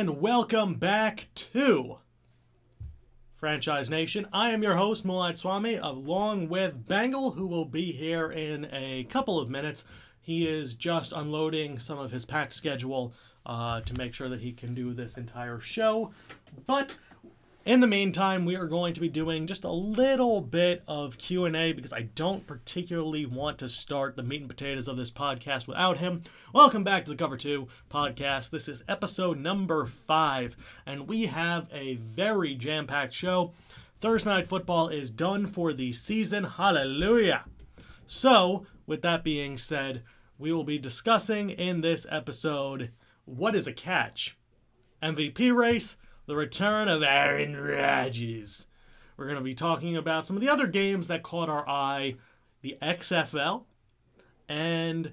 And welcome back to Franchise Nation. I am your host, Moonlight Swami, along with Bengal, who will be here in a couple of minutes. He is just unloading some of his packed schedule uh, to make sure that he can do this entire show. But in the meantime, we are going to be doing just a little bit of Q&A because I don't particularly want to start the meat and potatoes of this podcast without him. Welcome back to the Cover 2 podcast. This is episode number 5 and we have a very jam-packed show. Thursday Night Football is done for the season. Hallelujah. So, with that being said, we will be discussing in this episode what is a catch? MVP race, the return of Aaron Rodgers. We're going to be talking about some of the other games that caught our eye, the XFL, and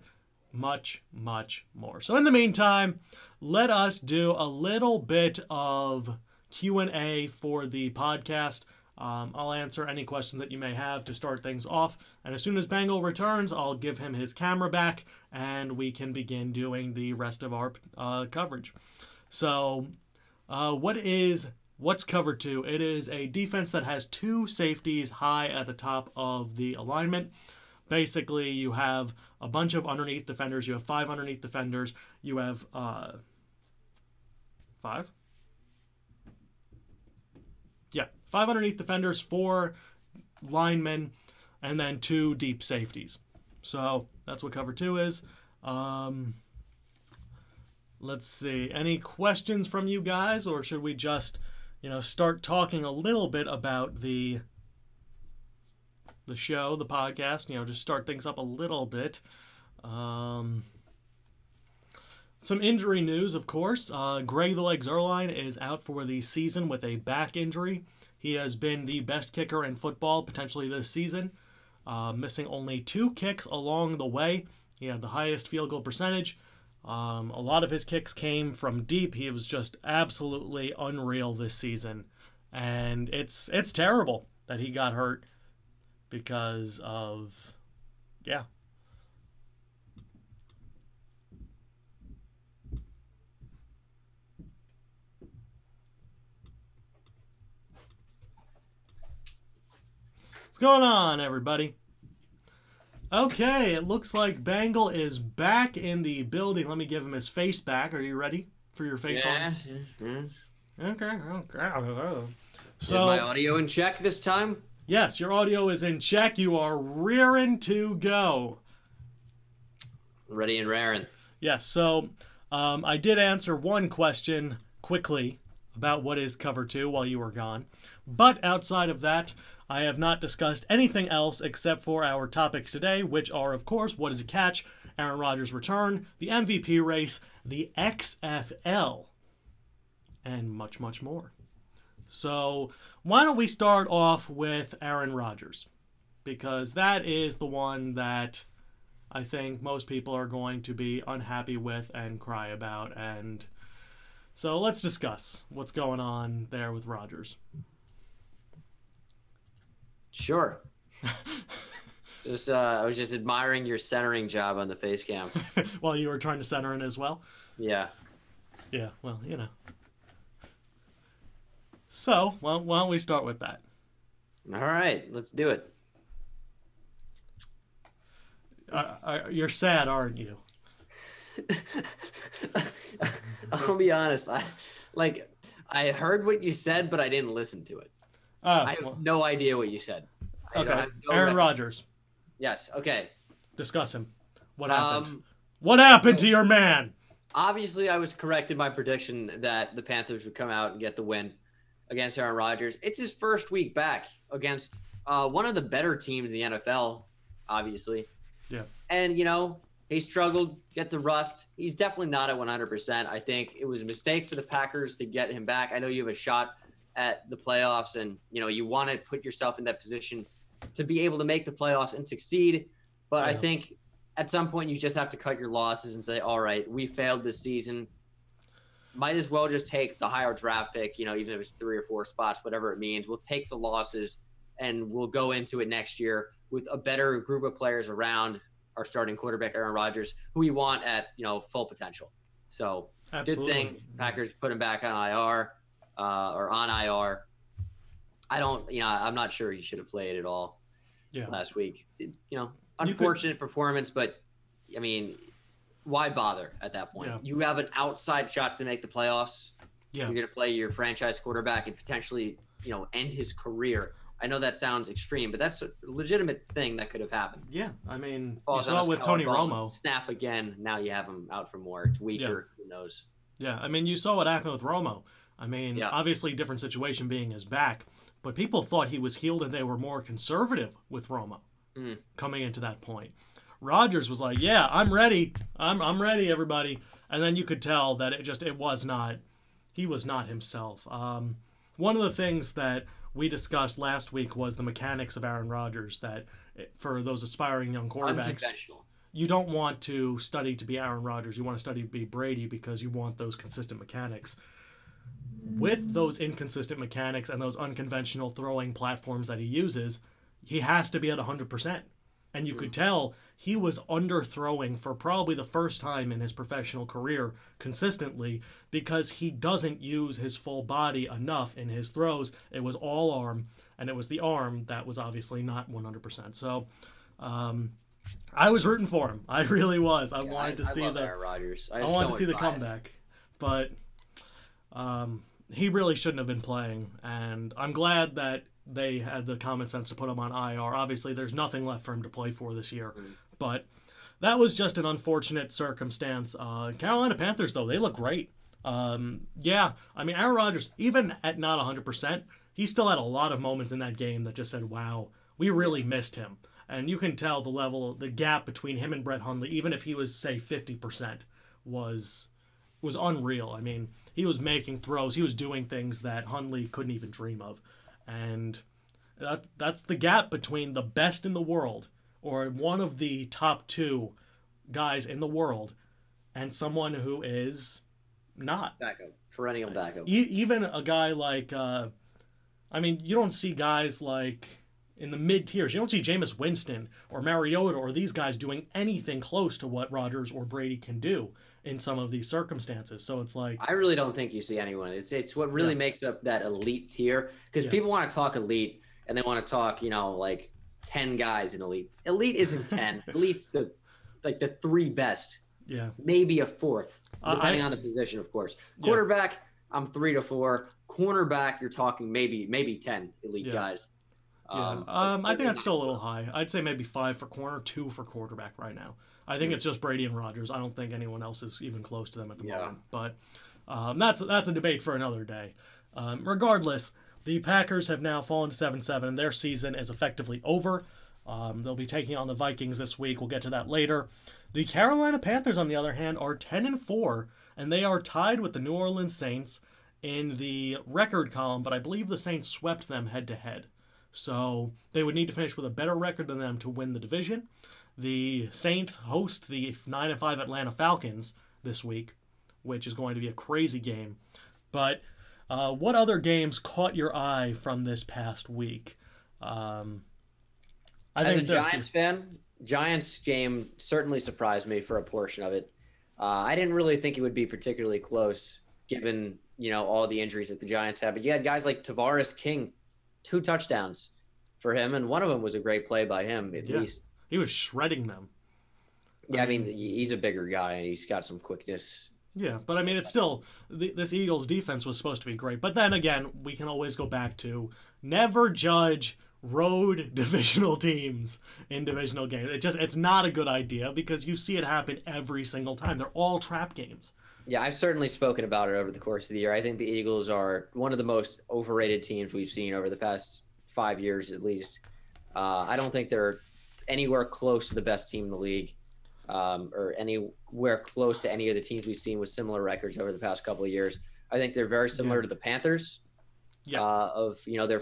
much, much more. So in the meantime, let us do a little bit of Q&A for the podcast. Um, I'll answer any questions that you may have to start things off. And as soon as Bengal returns, I'll give him his camera back and we can begin doing the rest of our uh, coverage. So uh, what is what's cover two? It is a defense that has two safeties high at the top of the alignment. Basically, you have a bunch of underneath defenders. You have five underneath defenders. You have uh, five. Yeah, five underneath defenders, four linemen, and then two deep safeties. So that's what cover two is. Um, let's see. Any questions from you guys, or should we just, you know, start talking a little bit about the the show, the podcast? You know, just start things up a little bit. Um, some injury news, of course. Uh, Greg the Legs Zuerlein is out for the season with a back injury. He has been the best kicker in football potentially this season, uh, missing only two kicks along the way. He had the highest field goal percentage. Um, a lot of his kicks came from deep. He was just absolutely unreal this season, and it's it's terrible that he got hurt because of yeah. What's going on, everybody? Okay, it looks like Bengal is back in the building. Let me give him his face back. Are you ready for your face yes, yes, yes. Okay, okay. So, Is my audio in check this time? Yes, your audio is in check. You are rearing to go. Ready and raring. Yes, so um, I did answer one question quickly about what is cover two while you were gone. But outside of that, I have not discussed anything else except for our topics today, which are, of course, what is a catch, Aaron Rodgers' return, the MVP race, the XFL, and much, much more. So, why don't we start off with Aaron Rodgers? Because that is the one that I think most people are going to be unhappy with and cry about. And so, let's discuss what's going on there with Rodgers. Sure. just uh, I was just admiring your centering job on the face cam. While you were trying to center in as well. Yeah. Yeah. Well, you know. So, well, why don't we start with that? All right, let's do it. Uh, uh, you're sad, aren't you? I'll be honest. I like I heard what you said, but I didn't listen to it. Uh, I have well, no idea what you said. Okay, no Aaron Rodgers. Yes. Okay. Discuss him. What happened? Um, what happened to your man? Obviously, I was correct in my prediction that the Panthers would come out and get the win against Aaron Rodgers. It's his first week back against uh, one of the better teams in the NFL, obviously. Yeah. And, you know, he struggled, get the rust. He's definitely not at 100%. I think it was a mistake for the Packers to get him back. I know you have a shot at the playoffs and you know you want to put yourself in that position to be able to make the playoffs and succeed. But yeah. i think at some point you just have to cut your losses and say all right we failed this season. Might as well just take the higher draft pick you know even if it's three or four spots whatever it means. We'll take the losses and we'll go into it next year with a better group of players around our starting quarterback Aaron Rodgers who we want at you know full potential. So Absolutely. Good thing Packers put him back on IR uh, or on IR. I don't, you know, I'm not sure he should have played at all Yeah. last week. You know, could- unfortunate performance, but I mean, why bother at that point? Yeah. You have an outside shot to make the playoffs. Yeah. You're going to play your franchise quarterback and potentially, you know, end his career. I know that sounds extreme, but that's a legitimate thing that could have happened. Yeah. I mean, you saw with Tony Romo. Snap again. Now you have him out for more. It's weaker. Who knows? Yeah, I mean, you saw what happened with Romo. I mean, Yeah. obviously, different situation being his back, but people thought he was healed and they were more conservative with Romo Mm. coming into that point. Rodgers was like, "Yeah, I'm ready. I'm I'm ready, everybody." And then you could tell that it just it was not he was not himself. Um, one of the things that we discussed last week was the mechanics of Aaron Rodgers. That eh, for those aspiring young quarterbacks, you don't want to study to be Aaron Rodgers. You want to study to be Brady because you want those consistent mechanics. With those inconsistent mechanics and those unconventional throwing platforms that he uses, he has to be at 100%. And you could tell he was underthrowing for probably the first time in his professional career consistently because he doesn't use his full body enough in his throws. It was all arm, and it was the arm that was obviously not 100%. So, um, I was rooting for him. I really was. I Yeah, wanted to I see love the Aaron Rodgers. I wanted to see the comeback, but um, he really shouldn't have been playing. And I'm glad that they had the common sense to put him on IR. Obviously, there's nothing left for him to play for this year, Mm. but that was just an unfortunate circumstance. Uh, Carolina Panthers, though, they look great. Um, yeah, I mean, Aaron Rodgers, even at not 100%, he still had a lot of moments in that game that just said, wow, we really missed him. And you can tell the level, the gap between him and Brett Hundley, even if he was, say, 50%, was was unreal. I mean, he was making throws, he was doing things that Hundley couldn't even dream of. And that that's the gap between the best in the world or one of the top 2 guys in the world and someone who is not backup, perennial backup. E- even a guy like, uh, I mean, you don't see guys like in the mid tiers. You don't see Jameis Winston or Mariota or these guys doing anything close to what Rodgers or Brady can do in some of these circumstances. So it's like, I really don't think you see anyone. It's it's what really Yeah. makes up that elite tier because Yeah. people want to talk elite and they want to talk, you know, like ten guys in elite. Elite isn't ten. Elite's the like the three best, yeah, maybe a fourth, depending I- on the position, of course. Yeah. Quarterback, I'm three to four. Cornerback, you're talking maybe maybe ten elite guys. yeah. Um, Um, I think that's still a little high. I'd say maybe five for corner, two for quarterback right now. I think Hmm. it's just Brady and Rodgers. I don't think anyone else is even close to them at the Yeah. moment. But um, that's that's a debate for another day. Um, regardless, the Packers have now fallen to seven seven, and their season is effectively over. Um, they'll be taking on the Vikings this week. We'll get to that later. The Carolina Panthers, on the other hand, are ten and four, and they are tied with the New Orleans Saints in the record column. But I believe the Saints swept them head to head. So they would need to finish with a better record than them to win the division. The Saints host the 9 and 5 Atlanta Falcons this week, which is going to be a crazy game. But uh, what other games caught your eye from this past week? Um, I As a Giants fan, Giants game certainly surprised me for a portion of it. Uh, I didn't really think it would be particularly close, given you know all the injuries that the Giants had. But you had guys like Tavarres King, two touchdowns for him, and one of them was a great play by him at Yeah. least. He was shredding them. Yeah, I mean he's a bigger guy and he's got some quickness. Yeah, but I mean, it's still the, this Eagles defense was supposed to be great. But then again, we can always go back to never judge road divisional teams in divisional games. It just it's not a good idea because you see it happen every single time. They're all trap games. Yeah, I've certainly spoken about it over the course of the year. I think the Eagles are one of the most overrated teams we've seen over the past five years, at least. Uh, I don't think they're anywhere close to the best team in the league, um, or anywhere close to any of the teams we've seen with similar records over the past couple of years. I think they're very similar Yeah. to the Panthers. Yeah. Uh, of you know their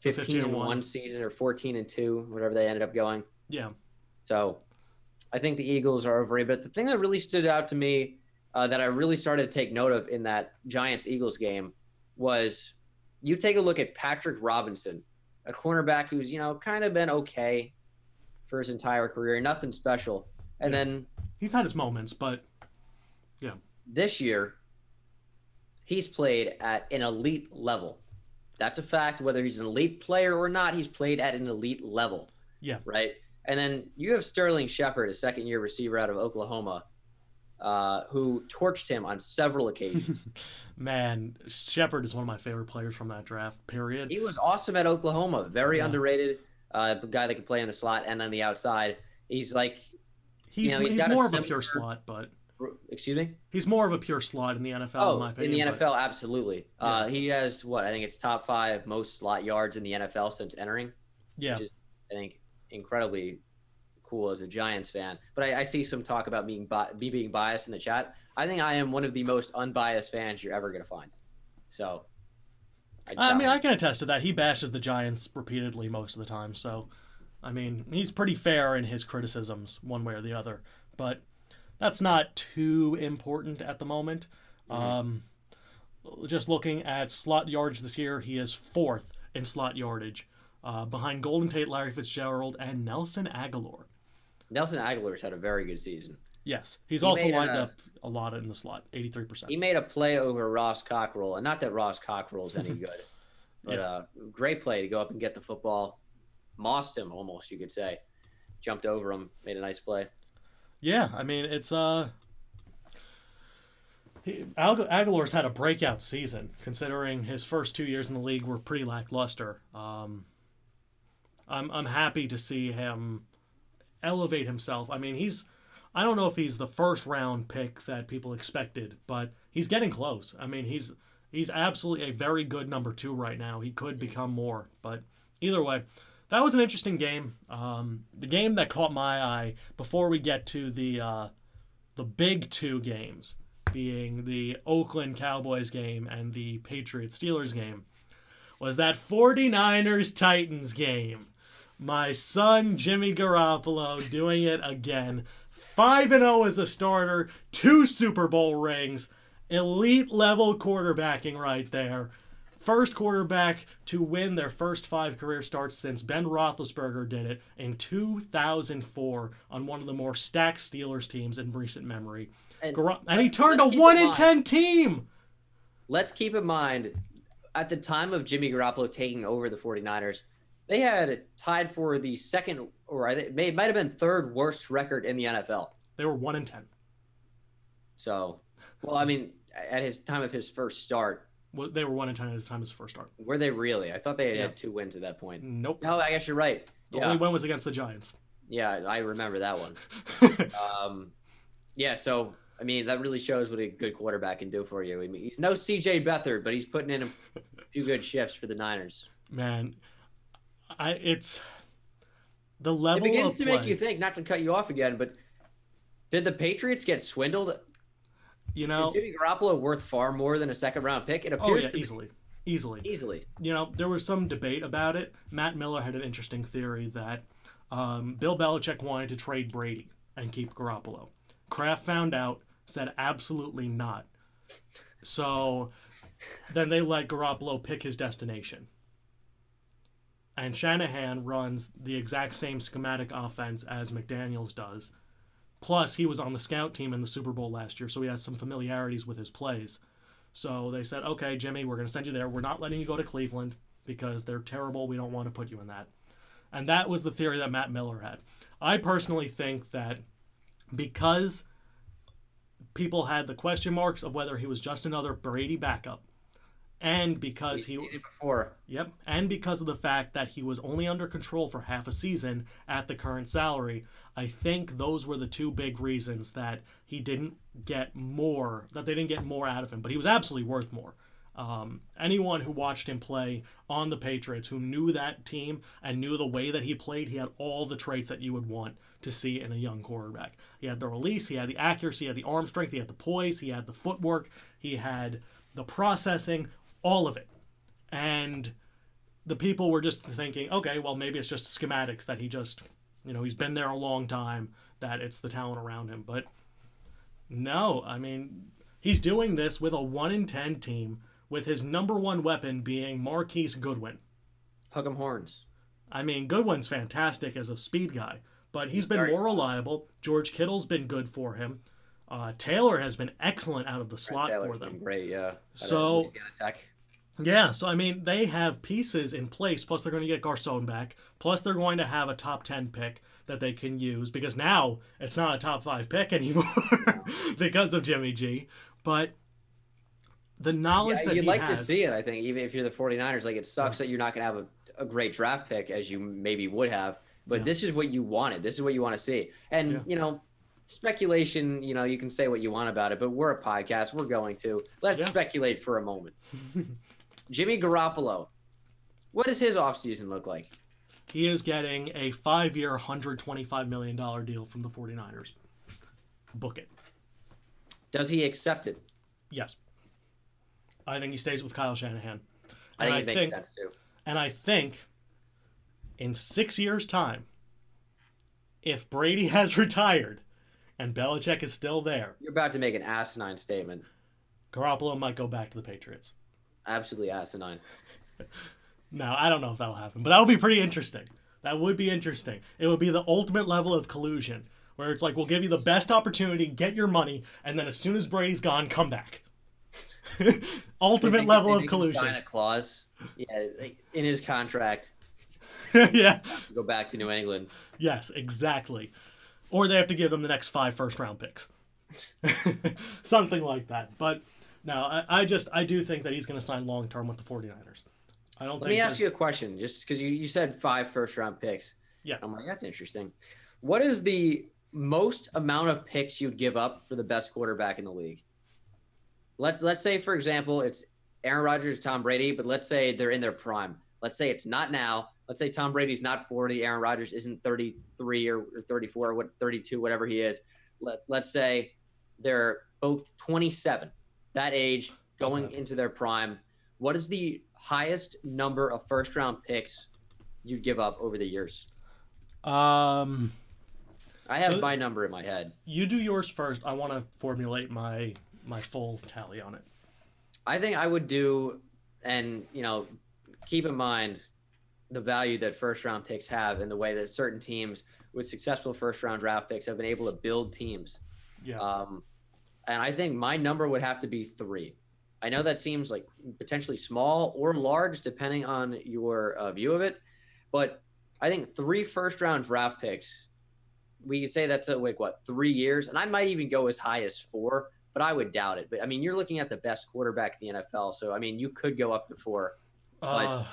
15, 15 and one season or 14 and two, whatever they ended up going. Yeah, So I think the Eagles are overrated. But the thing that really stood out to me uh, that I really started to take note of in that Giants Eagles game was you take a look at Patrick Robinson, a cornerback who's, you know, kind of been okay for his entire career, nothing special. And Yeah. then he's had his moments, but yeah. this year, he's played at an elite level. That's a fact. Whether he's an elite player or not, he's played at an elite level. Yeah. Right. And then you have Sterling Shepard, a second year receiver out of Oklahoma, uh, who torched him on several occasions. Man, Shepard is one of my favorite players from that draft, period. he was awesome at Oklahoma. Very Yeah. underrated. Uh, guy that can play in the slot and on the outside. He's like, He's, you know, he's he's got a more of a pure slot, but excuse me? he's more of a pure slot in the NFL, Oh, in my in opinion. the but- NFL, absolutely. Uh, he has what I think it's top five most slot yards in the NFL since entering. yeah. which is- I think incredibly cool as a Giants fan. But I, I see some talk about being bi- me being biased in the chat. I think I am one of the most unbiased fans you're ever gonna find. So, I mean, I can attest to that. He bashes the Giants repeatedly most of the time, so I mean, he's pretty fair in his criticisms, one way or the other. But that's not too important at the moment. Mhm. Um, just looking at slot yards this year, he is fourth in slot yardage, uh, behind Golden Tate, Larry Fitzgerald, and Nelson Agholor. Nelson Agholor's had a very good season. Yes, he's He also lined a- up a lot in the slot, eighty-three percent. He made a play over Ross Cockrell, and not that Ross Cockrell's any good, but Yeah. uh, great play to go up and get the football, mossed him almost, you could say, jumped over him, made a nice play. Yeah, I mean it's uh he, Agu- Agholor's had a breakout season, considering his first two years in the league were pretty lackluster. Um, I'm I'm happy to see him elevate himself. I mean, he's I don't know if he's the first round pick that people expected, but he's getting close. I mean, he's he's absolutely a very good number two right now. He could become more, but either way, that was an interesting game. Um, the game that caught my eye before we get to the uh, the big two games, being the Oakland Cowboys game and the Patriots Steelers game, was that 49ers Titans game. My son Jimmy Garoppolo doing it again. 5 and 0 as a starter, two Super Bowl rings, elite level quarterbacking right there. First quarterback to win their first five career starts since Ben Roethlisberger did it in 2004 on one of the more stacked Steelers teams in recent memory. And, and he turned a let's keep in 1 in mind- 10 team. let's keep in mind at the time of Jimmy Garoppolo taking over the 49ers, they had tied for the second or I think it might have been third worst record in the NFL. They were 1 in 10. So, well, I mean, at his time of his first start, Well, They were 1 in 10 at the time of his first start. were they really? I thought they had, Yeah. had two wins at that point. Nope. No, I guess you're right. The Yeah, only win was against the Giants. yeah, I remember that one. Um, yeah, so I mean, that really shows what a good quarterback can do for you. I mean, he's no CJ Beathard, but he's putting in a few good shifts for the Niners. Man, I it's the level. It begins to play. make you think, not to cut you off again, but did the Patriots get swindled? you Is know, Jimmy Garoppolo worth far more than a second round pick? It oh appears yeah, to be easily, easily. easily. you know, there was some debate about it. Matt Miller had an interesting theory that um, Bill Belichick wanted to trade Brady and keep Garoppolo. Kraft found out, said absolutely not. So then they let Garoppolo pick his destination. And Shanahan runs the exact same schematic offense as McDaniels does. Plus, he was on the scout team in the Super Bowl last year, so he has some familiarities with his plays. So they said, okay, Jimmy, we're going to send you there. We're not letting you go to Cleveland because they're terrible. We don't want to put you in that. And that was the theory that Matt Miller had. I personally think that because people had the question marks of whether he was just another Brady backup, and because he We've seen it before. Yep. And because of the fact that he was only under control for half a season at the current salary, I think those were the two big reasons that he didn't get more, that they didn't get more out of him. But he was absolutely worth more. Um, anyone who watched him play on the Patriots, who knew that team and knew the way that he played, he had all the traits that you would want to see in a young quarterback. He had the release, he had the accuracy, he had the arm strength, he had the poise, he had the footwork, he had the processing, all of it. And the people were just thinking, okay, well, maybe it's just schematics that he just, you know, he's been there a long time, that it's the talent around him. But no, I mean, he's doing this with a 1 in 10 team, with his number one weapon being Marquise Goodwin. Hook 'em horns. I mean, Goodwin's fantastic as a speed guy, but he's He's been more reliable. George Kittle's been good for him. Uh, Taylor has been excellent out of the slot Taylor's for them. been Great, yeah. So- Louisiana Tech. Yeah, so I mean, they have pieces in place. Plus, they're going to get Garcon back. Plus, they're going to have a top ten pick that they can use because now it's not a top five pick anymore because of Jimmy G. But the knowledge Yeah, that you'd like has, to see it. I think even if you're the 49ers, like it sucks that you're not going to have a, a great draft pick as you maybe would have. But Yeah. this is what you wanted. This is what you want to see. And Yeah. you know, speculation. You know, you can say what you want about it, but we're a podcast. We're going to let's Yeah. speculate for a moment. Jimmy Garoppolo, what does his offseason look like? he is getting a five-year, hundred twenty-five million dollar deal from the 49ers. Book it. Does he accept it? Yes. I think he stays with Kyle Shanahan. And I think it makes sense too. And I think in six years' time, if Brady has retired and Belichick is still there, You're about to make an asinine statement. Garoppolo might go back to the Patriots. Absolutely asinine. Now, I don't know if that'll happen, but that would be pretty interesting. That would be interesting. It would be the ultimate level of collusion, where it's like, we'll give you the best opportunity, get your money, and then as soon as Brady's gone, come back. ultimate They- level they of him Sign collusion. a clause, yeah, in his contract yeah. go back to New England. Yes, exactly. Or they have to give them the next five first round picks. Something like that. But no, I, I just I do think that he's going to sign long term with the 49ers. I don't Let me ask you a question, just because you, you said five first round picks. Yeah. I'm like, that's interesting. What is the most amount of picks you'd give up for the best quarterback in the league? Let's let's say, for example, it's Aaron Rodgers, Tom Brady, but let's say they're in their prime. Let's say it's not now. Let's say Tom Brady's not 40, Aaron Rodgers isn't 33 or 34 or what 32, whatever he is. Let, let's say they're both 27, that age, going into their prime. What is the highest number of first round picks you'd give up over the years? Um, I have So- my number in my head. you do yours first. I want to formulate my my full tally on it. I think I would do, and you know, keep in mind the value that first round picks have and the way that certain teams with successful first round draft picks have been able to build teams. Yeah. Um, and I think my number would have to be three. I know that seems like potentially small or large depending on your uh, view of it, but I think three first round draft picks. We could say that's a like what three years, and I might even go as high as four, but I would doubt it. But I mean, you're looking at the best quarterback in the NFL, so I mean, you could go up to four. uh,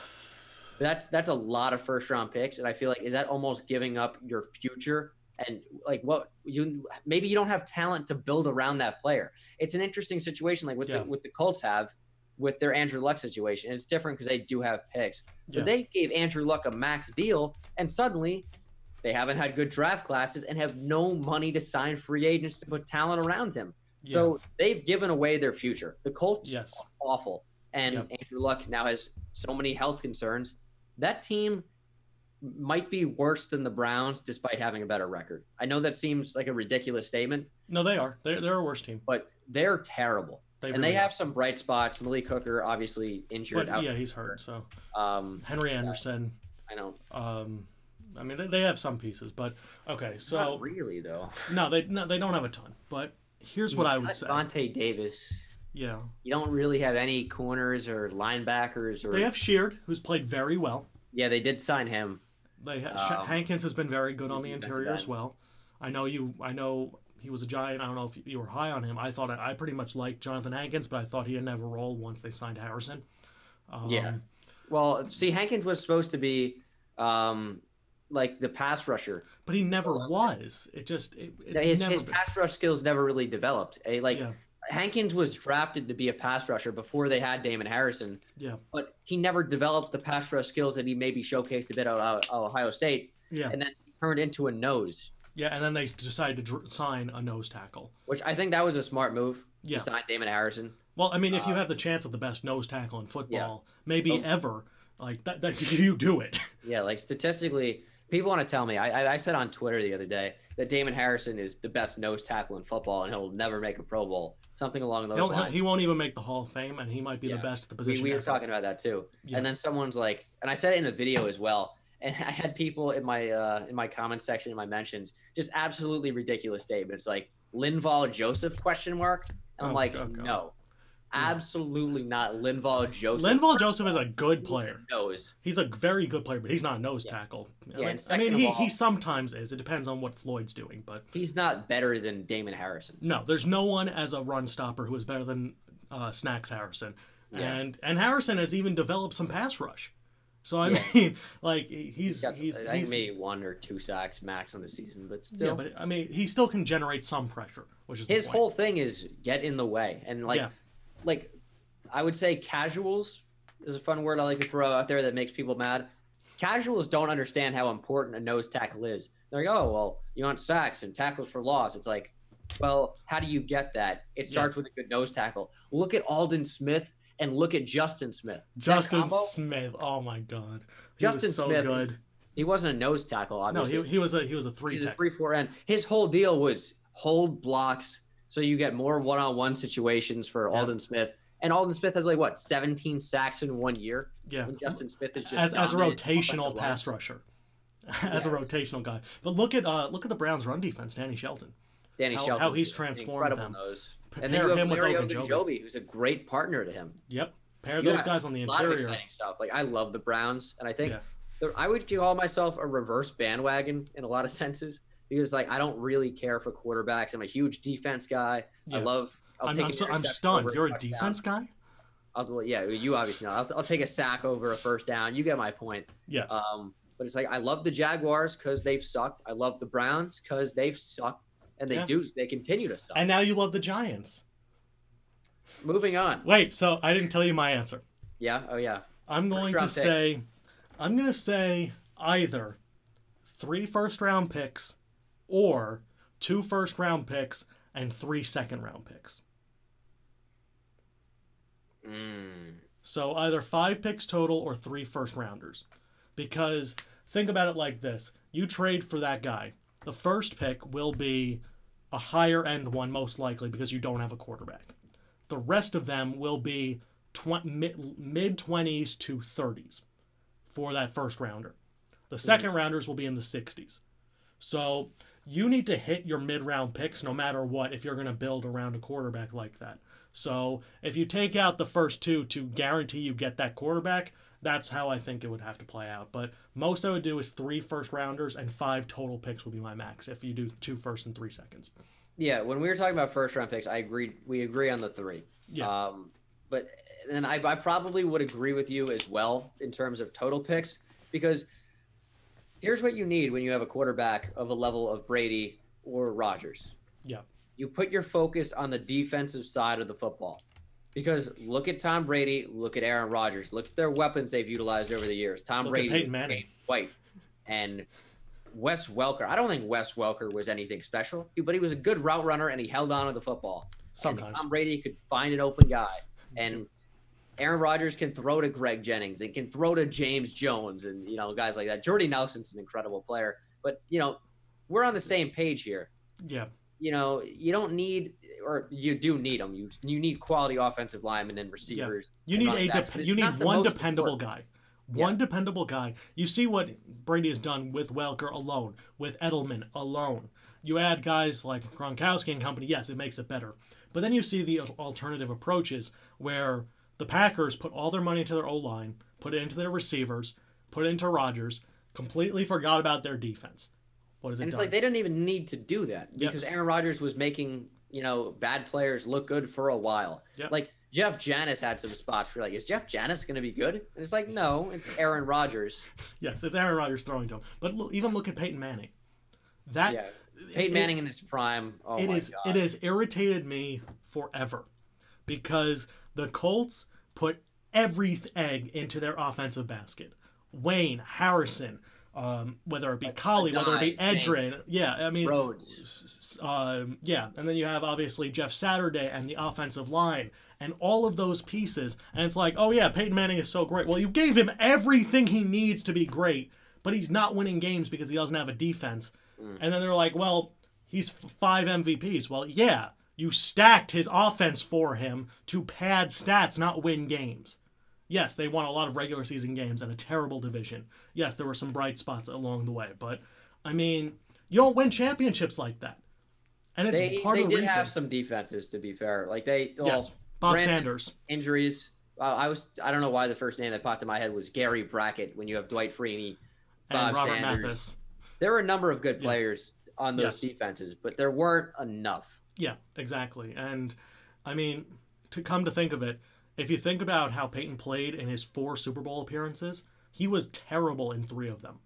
That's that's a lot of first round picks, and I feel like is that almost giving up your future and like what you maybe you don't have talent to build around that player. It's an interesting situation, like with Yeah. the with the Colts have with their Andrew Luck situation. It's different because they do have picks, yeah. but they gave Andrew Luck a max deal, and suddenly they haven't had good draft classes and have no money to sign free agents to put talent around him. yeah. So they've given away their future. The Colts Yes. are awful, and. Andrew Luck now has so many health concerns. That team might be worse than the Browns, despite having a better record. I know that seems like a ridiculous statement, no, they are. They're they're a worse team. but they're terrible. They and really they are. have some bright spots. Malik Hooker, obviously injured. But out. yeah, he's hurt. So Um, Henry Anderson. I know. Um, I mean, they, they have some pieces, but okay. So Not really though. no, they no, they don't have a ton. But here's what I would say. Vontae Davis. Yeah, You don't really have any corners or linebackers or. they have Sheard, who's played very well. yeah, they did sign him. They Um, Hankins has been very good on the interior as well. I know you. I know he was a giant. I don't know if you were high on him. I thought I, I pretty much liked Jonathan Hankins, but I thought he didn't have a role once they signed Harrison. Um, Yeah. Well, see, Hankins was supposed to be um, like the pass rusher. but he never was. It just it, it's his never his been. pass rush skills never really developed. Eh, like yeah, Hankins was drafted to be a pass rusher before they had Damon Harrison, yeah, but he never developed the pass rush skills that he maybe showcased a bit at uh, Ohio State, yeah, and then turned into a nose. yeah. And then they decided to dr- sign a nose tackle. Which I think that was a smart move Yeah. to sign Damon Harrison. Well, I mean, if you Uh, have the chance of the best nose tackle in football, maybe Oh. ever, like that, that you do it. Yeah, like statistically, people want to tell me. I, I, I said on Twitter the other day that Damon Harrison is the best nose tackle in football, and he'll never make a Pro Bowl. Something along those He'll, lines. he won't even make the Hall of Fame, and he might be the best at the position. we were talking about that too. Yeah. And then someone's like, and I said it in a video as well. And I had people in my uh, in my comment section in my mentions just absolutely ridiculous statements like Linval Joseph question mark. And I'm Oh, like, God. no, absolutely not Linval Joseph. Linval Joseph is a good player. Knows. He's a very good player, but he's not a nose Yeah. tackle. Yeah, Like, I mean, he, all- he sometimes is. It depends on what Floyd's doing, but He's not better than Damon Harrison. no, there's no one as a run stopper who is better than uh, Snacks Harrison, Yeah. and and Harrison has even developed some pass rush. So I mean, like he's He's he's, got some, he's, I think maybe one or two sacks max on the season, but still. yeah, but I mean, he still can generate some pressure, which is his whole thing is get in the way and like Yeah. Like i would say casuals is a fun word i like to throw out there that makes people mad casuals don't understand how important a nose tackle is they're like oh well you want sacks and tackles for loss it's like well how do you get that it Yeah. starts with a good nose tackle look at aldon smith and look at justin smith Justin Smith. Oh my god, he Justin was so Smith, good. he wasn't a nose tackle No, he, he was a he was a three He's a three four end. His whole deal was hold blocks so you get more one on one situations for Yeah. Aldon Smith. And Aldon Smith has like what seventeen sacks in one year. Yeah, And Justin Smith is just as, as a rotational pass line. rusher, as a rotational guy. But look at uh look at the Browns' run defense. Danny Shelton. Danny how- Shelton, how he's transformed them. Pair And then you have him with Larry Ogunjobi. Ogunjobi, who's a great partner to him. Yep, pair You those guys on the A lot of exciting stuff. Like I love the Browns, and I think Yeah. I would call myself a reverse bandwagon in a lot of senses because like I don't really care for quarterbacks. I'm a huge defense guy. I Yeah. love. I'll I'm, take I'm, so, I'm stunned. You're a defense guy. I'll, well, yeah, you obviously know. I'll, I'll take a sack over a first down. You get my point. Yes. Um, but it's like I love the Jaguars because they've sucked. I love the Browns because they've sucked, and they Yeah. do. They continue to suck. and now you love the Giants. Moving on. Wait, so I didn't tell you my answer. Yeah. Oh yeah. I'm going to picks. say, I'm going to say either three first round picks or two first round picks and three second round picks. Mm. So either five picks total or three first rounders. Because think about it like this you trade for that guy. The first pick will be a higher end one, most likely, because you don't have a quarterback. The rest of them will be tw- mid 20s to 30s for that first rounder. The second rounders will be in the 60s. So you need to hit your mid round picks no matter what if you're going to build around a quarterback like that. So if you take out the first two to guarantee you get that quarterback, that's how I think it would have to play out. But most I would do is three first rounders and five total picks would be my max if you do two first and three seconds. Yeah. When we were talking about first round picks, I agreed. We agree on the three. Yeah. Um, but then I, I probably would agree with you as well in terms of total picks because here's what you need when you have a quarterback of a level of Brady or Rodgers. Yeah. You put your focus on the defensive side of the football. Because look at Tom Brady, look at Aaron Rodgers, look at their weapons they've utilized over the years. Tom Look Brady, Peyton Manning. White, and Wes Welker. I don't think Wes Welker was anything special, but he was a good route runner and he held on to the football. Sometimes. And Tom Brady could find an open guy, and Aaron Rodgers can throw to Greg Jennings and can throw to James Jones and you know guys like that. Jordy Nelson's an incredible player, but you know we're on the same page here. Yeah. You know you don't need, or you do need them. You you need quality offensive linemen and receivers. You and need a backs, dep- but it's you need one dependable important. guy. One dependable guy. You see what Brady has done with Welker alone, with Edelman alone. You add guys like Gronkowski and company, yes, it makes it better. But then you see the alternative approaches where the Packers put all their money into their O line, put it into their receivers, put it into Rodgers, completely forgot about their defense. What is it And it's done? like they didn't even need to do that Yep. because Aaron Rodgers was making you know bad players look good for a while. Yep. Like Jeff Janis had some spots where you're like, is Jeff Janis going to be good? And it's like, no, it's Aaron Rodgers. yes, it's Aaron Rodgers throwing to him. But look, even look at Peyton Manning. That Yeah, Peyton it- Manning in his prime. Oh it is it has irritated me forever because the Colts put every egg into their offensive basket. Wayne, Harrison, um, whether it be Collie, whether it be Edgerrin, yeah, I mean, Rhodes. um, yeah, and then you have obviously Jeff Saturday and the offensive line and all of those pieces, and it's like, oh yeah, Peyton Manning is so great. Well, you gave him everything he needs to be great, but he's not winning games because he doesn't have a defense. Mm. And then they're like, well, he's five MVPs. Well, yeah, you stacked his offense for him to pad stats, not win games. Yes, they won a lot of regular season games and a terrible division. Yes, there were some bright spots along the way, but I mean, you don't win championships like that. And it's They, part they of the did reason. have some defenses, to be fair. Like they, well, yes, Bob Sanders. injuries. Uh, I was, I don't know why the first name that popped in my head was Gary Brackett. When you have Dwight Freeney, and Bob Robert Sanders. Mathis. there were a number of good Yeah. players on those Yes. defenses, but there weren't enough. Yeah, exactly. And I mean, to come to think of it, if you think about how Peyton played in his four Super Bowl appearances, he was terrible in three of them.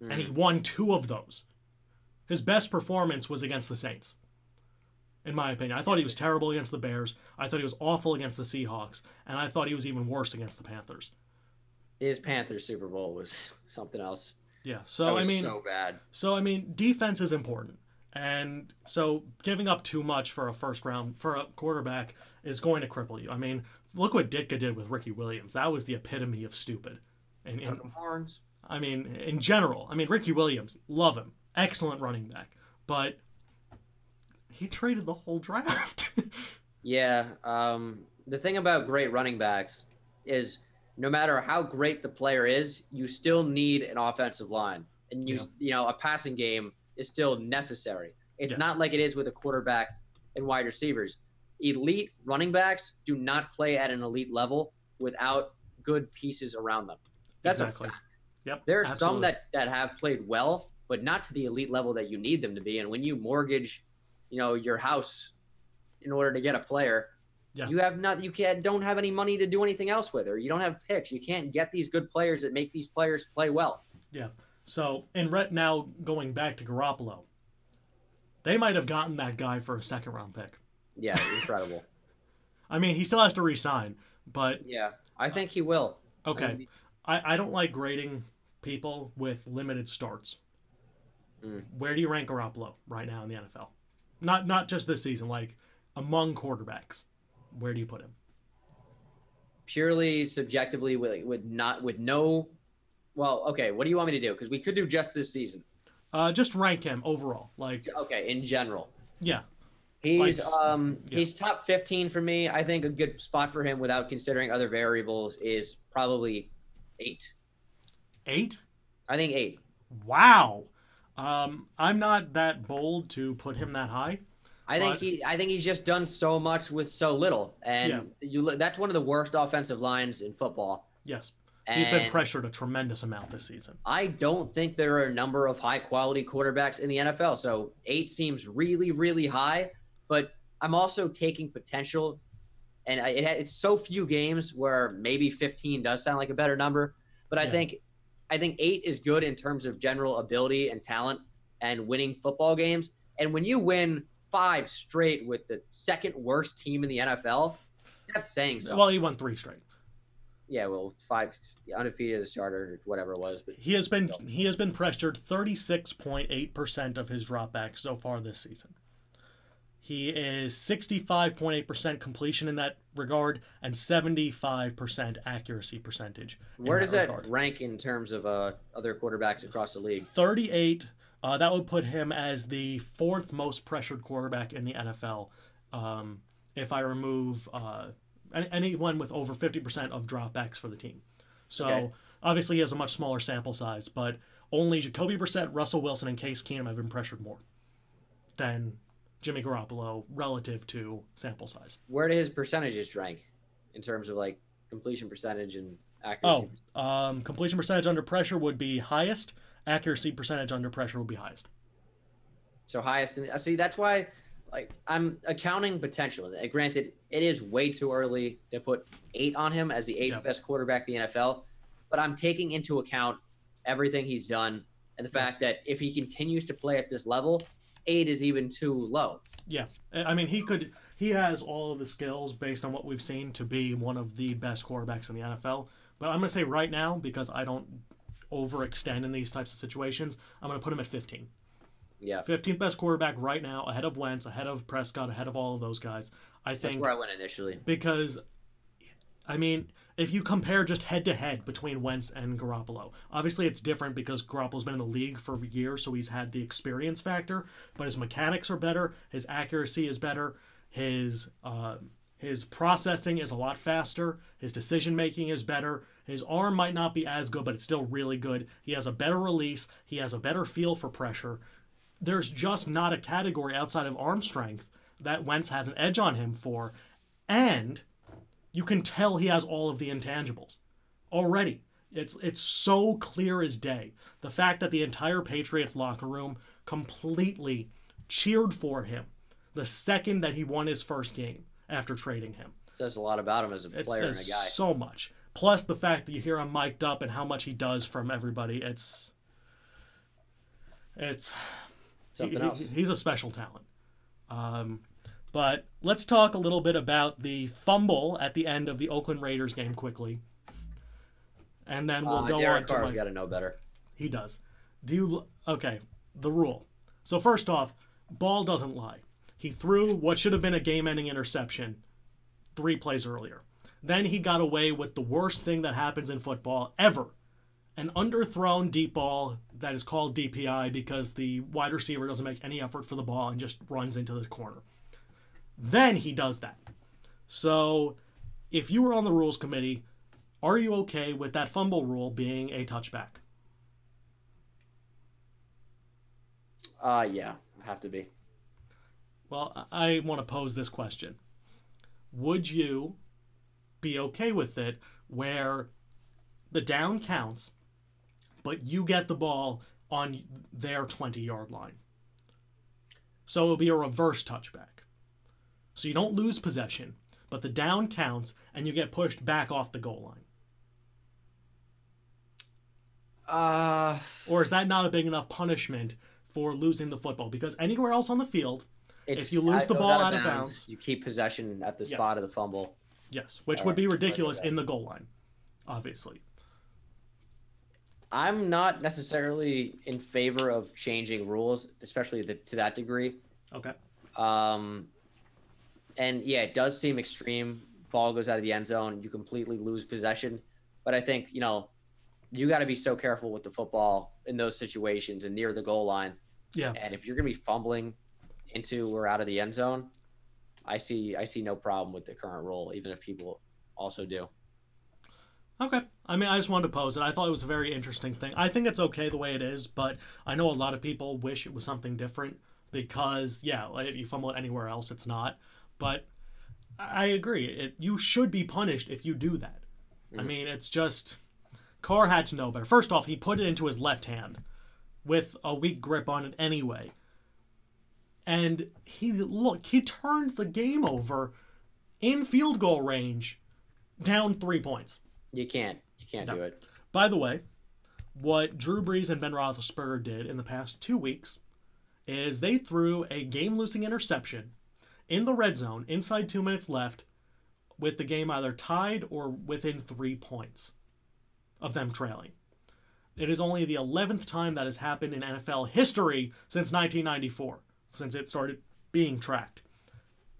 And Mm. he won two of those. His best performance was against the Saints. In my opinion, I thought he was terrible against the Bears. I thought he was awful against the Seahawks, and I thought he was even worse against the Panthers. His Panthers Super Bowl was something else. Yeah. So I mean, so bad. So I mean, defense is important, and so giving up too much for a first round for a quarterback is going to cripple you. I mean, look what Ditka did with Ricky Williams. That was the epitome of stupid. And, and Horns. I mean, in general, I mean Ricky Williams, love him, excellent running back, but he traded the whole draft. Yeah. Um, the thing about great running backs is no matter how great the player is, you still need an offensive line, and you Yeah. you know a passing game is still necessary. It's Yes. not like it is with a quarterback and wide receivers. Elite running backs do not play at an elite level without good pieces around them. That's Exactly. a fact. yep. There are absolutely. some that that have played well, but not to the elite level that you need them to be. And when you mortgage, you know, your house in order to get a player, Yeah. you have not you can't don't have any money to do anything else with, or you don't have picks. You can't get these good players that make these players play well. So, in Ret now going back to Garoppolo, they might have gotten that guy for a second round pick. Yeah, incredible. I mean, he still has to resign, but yeah, I think he will. okay. Um, I, I don't like grading people with limited starts. Mm. Where do you rank Garoppolo right now in the NFL? Not not just this season, like among quarterbacks. Where do you put him? purely subjectively with with not with no. Well, okay. What do you want me to do? Because we could do just this season. Uh, just rank him overall. Like, Okay, in general. yeah, He's Like, um yeah. he's top 15 for me. I think a good spot for him without considering other variables is probably 8. eight. I think 8. Wow. Um, I'm not that bold to put him that high. I think he I think he's just done so much with so little and Yeah. you that's one of the worst offensive lines in football. Yes, he's been pressured a tremendous amount this season. I don't think there are a number of high quality quarterbacks in the NFL. So 8 seems really really high, but I'm also taking potential and it, it's so few games where maybe 15 does sound like a better number, but I Yeah. think I think 8 is good in terms of general ability and talent and winning football games. And when you win 5 straight with the second worst team in the NFL, that's saying something. Well, he won three straight. yeah, well, 5 undefeated as a starter, whatever it was, but He has been he has been pressured 36.8 percent of his dropbacks so far this season. He is 65.8 percent completion in that regard and 75 percent accuracy percentage. Where does that regard. rank in terms of uh, other quarterbacks across the league? 38. Uh, that would put him as the fourth most pressured quarterback in the NFL. Um, if I remove uh, anyone with over 50% of dropbacks for the team. So Okay. obviously he has a much smaller sample size, but only Jacoby Brissett, Russell Wilson, and Case Keenum have been pressured more than Jimmy Garoppolo relative to sample size. Where do his percentages rank in terms of like completion percentage and accuracy? Oh, um, completion percentage under pressure would be highest. Accuracy percentage under pressure would be highest. So highest. In, see, that's why like I'm accounting potential. Granted, it is way too early to put eight on him as the eighth Yeah. best quarterback in the NFL, but I'm taking into account everything he's done and the fact that if he continues to play at this level, eight is even too low. Yeah, I mean he could. He has all of the skills based on what we've seen to be one of the best quarterbacks in the NFL. But I'm going to say right now because I don't overextend in these types of situations, I'm going to put him at 15. Yeah, 15th best quarterback right now, ahead of Wentz, ahead of Prescott, ahead of all of those guys. I that's think where I went initially. because, I mean, if you compare just head to head between Wentz and Garoppolo, obviously it's different because Garoppolo's been in the league for years, so he's had the experience factor. But his mechanics are better, his accuracy is better, his uh, his processing is a lot faster, his decision making is better. His arm might not be as good, but it's still really good. He has a better release. He has a better feel for pressure. There's just not a category outside of arm strength that Wentz has an edge on him for. And you can tell he has all of the intangibles already. It's it's so clear as day. The fact that the entire Patriots locker room completely cheered for him the second that he won his first game after trading him. Says a lot about him as a player and a guy. so much. Plus the fact that you hear him mic'd up and how much he does from everybody. It's it's Something he- else. he- he's a special talent. Um, but let's talk a little bit about the fumble at the end of the Oakland Raiders game quickly, and then we'll uh, go Derek on to Carr's got to know better. he does. Do you okay? The rule. So first off, ball doesn't lie. He threw what should have been a game-ending interception three plays earlier. Then he got away with the worst thing that happens in football ever. An underthrown deep ball that is called DPI because the wide receiver doesn't make any effort for the ball and just runs into the corner. Then he does that. So, if you were on the rules committee, are you okay with that fumble rule being a touchback? Uh, yeah, I have to be. Well, I want to pose this question. Would you be okay with it where the down counts, but you get the ball on their 20 yard line? So it'll be a reverse touchback. So you don't lose possession, but the down counts and you get pushed back off the goal line. Uh, Or is that not a big enough punishment for losing the football? Because anywhere else on the field, if you lose I- the ball out of bounds- you keep possession at the Yes. spot of the fumble. yes, which All would be ridiculous in the goal line, obviously. I'm not necessarily in favor of changing rules, especially the, to that degree. Okay. Um, and yeah, it does seem extreme. Ball goes out of the end zone, you completely lose possession. But I think you know, you got to be so careful with the football in those situations and near the goal line. Yeah. And if you're gonna be fumbling into or out of the end zone, I see I see no problem with the current rule, even if people also do. Okay. I mean, I just wanted to pose it. I thought it was a very interesting thing. I think it's okay the way it is, but I know a lot of people wish it was something different because, yeah, if you fumble it anywhere else, it's not. But I agree. It, you should be punished if you do that. I Mhm. mean, it's just. Carr had to know better. First off, he put it into his left hand with a weak grip on it anyway. And he look, he turned the game over in field goal range down 3 points. You can't you can't No. do it. By the way, what Drew Brees and Ben Roethlisberger did in the past two weeks is they threw a game-losing interception in the red zone inside two minutes left, with the game either tied or within three points of them trailing. It is only the 11th time that has happened in NFL history since 1994, since it started being tracked.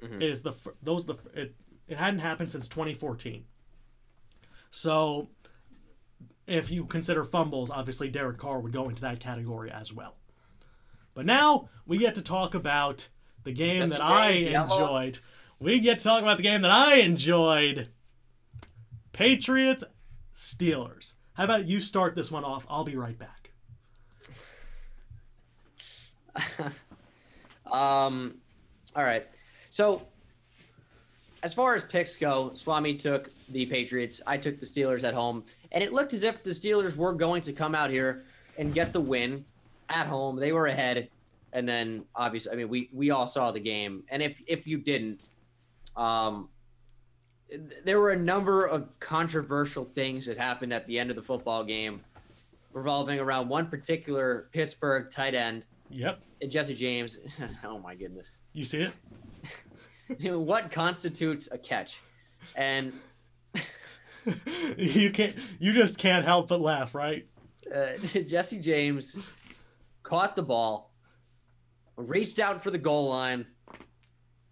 Mhm. It is the those the it it hadn't happened since 2014. So if you consider fumbles, obviously Derek Carr would go into that category as well. But now we get to talk about the game Jesse that I yellow. enjoyed. We get to talk about the game that I enjoyed. Patriots Steelers. How about you start this one off? I'll be right back. Um, all right. So, as far as picks go, Swami took the Patriots. I took the Steelers at home, and it looked as if the Steelers were going to come out here and get the win at home. They were ahead, and then obviously, I mean, we we all saw the game, and if if you didn't, um, there were a number of controversial things that happened at the end of the football game, revolving around one particular Pittsburgh tight end. Yep. And Jesse James. oh my goodness. You see it? what constitutes a catch? And you can't you just can't help but laugh, right? uh, Jesse James caught the ball, reached out for the goal line,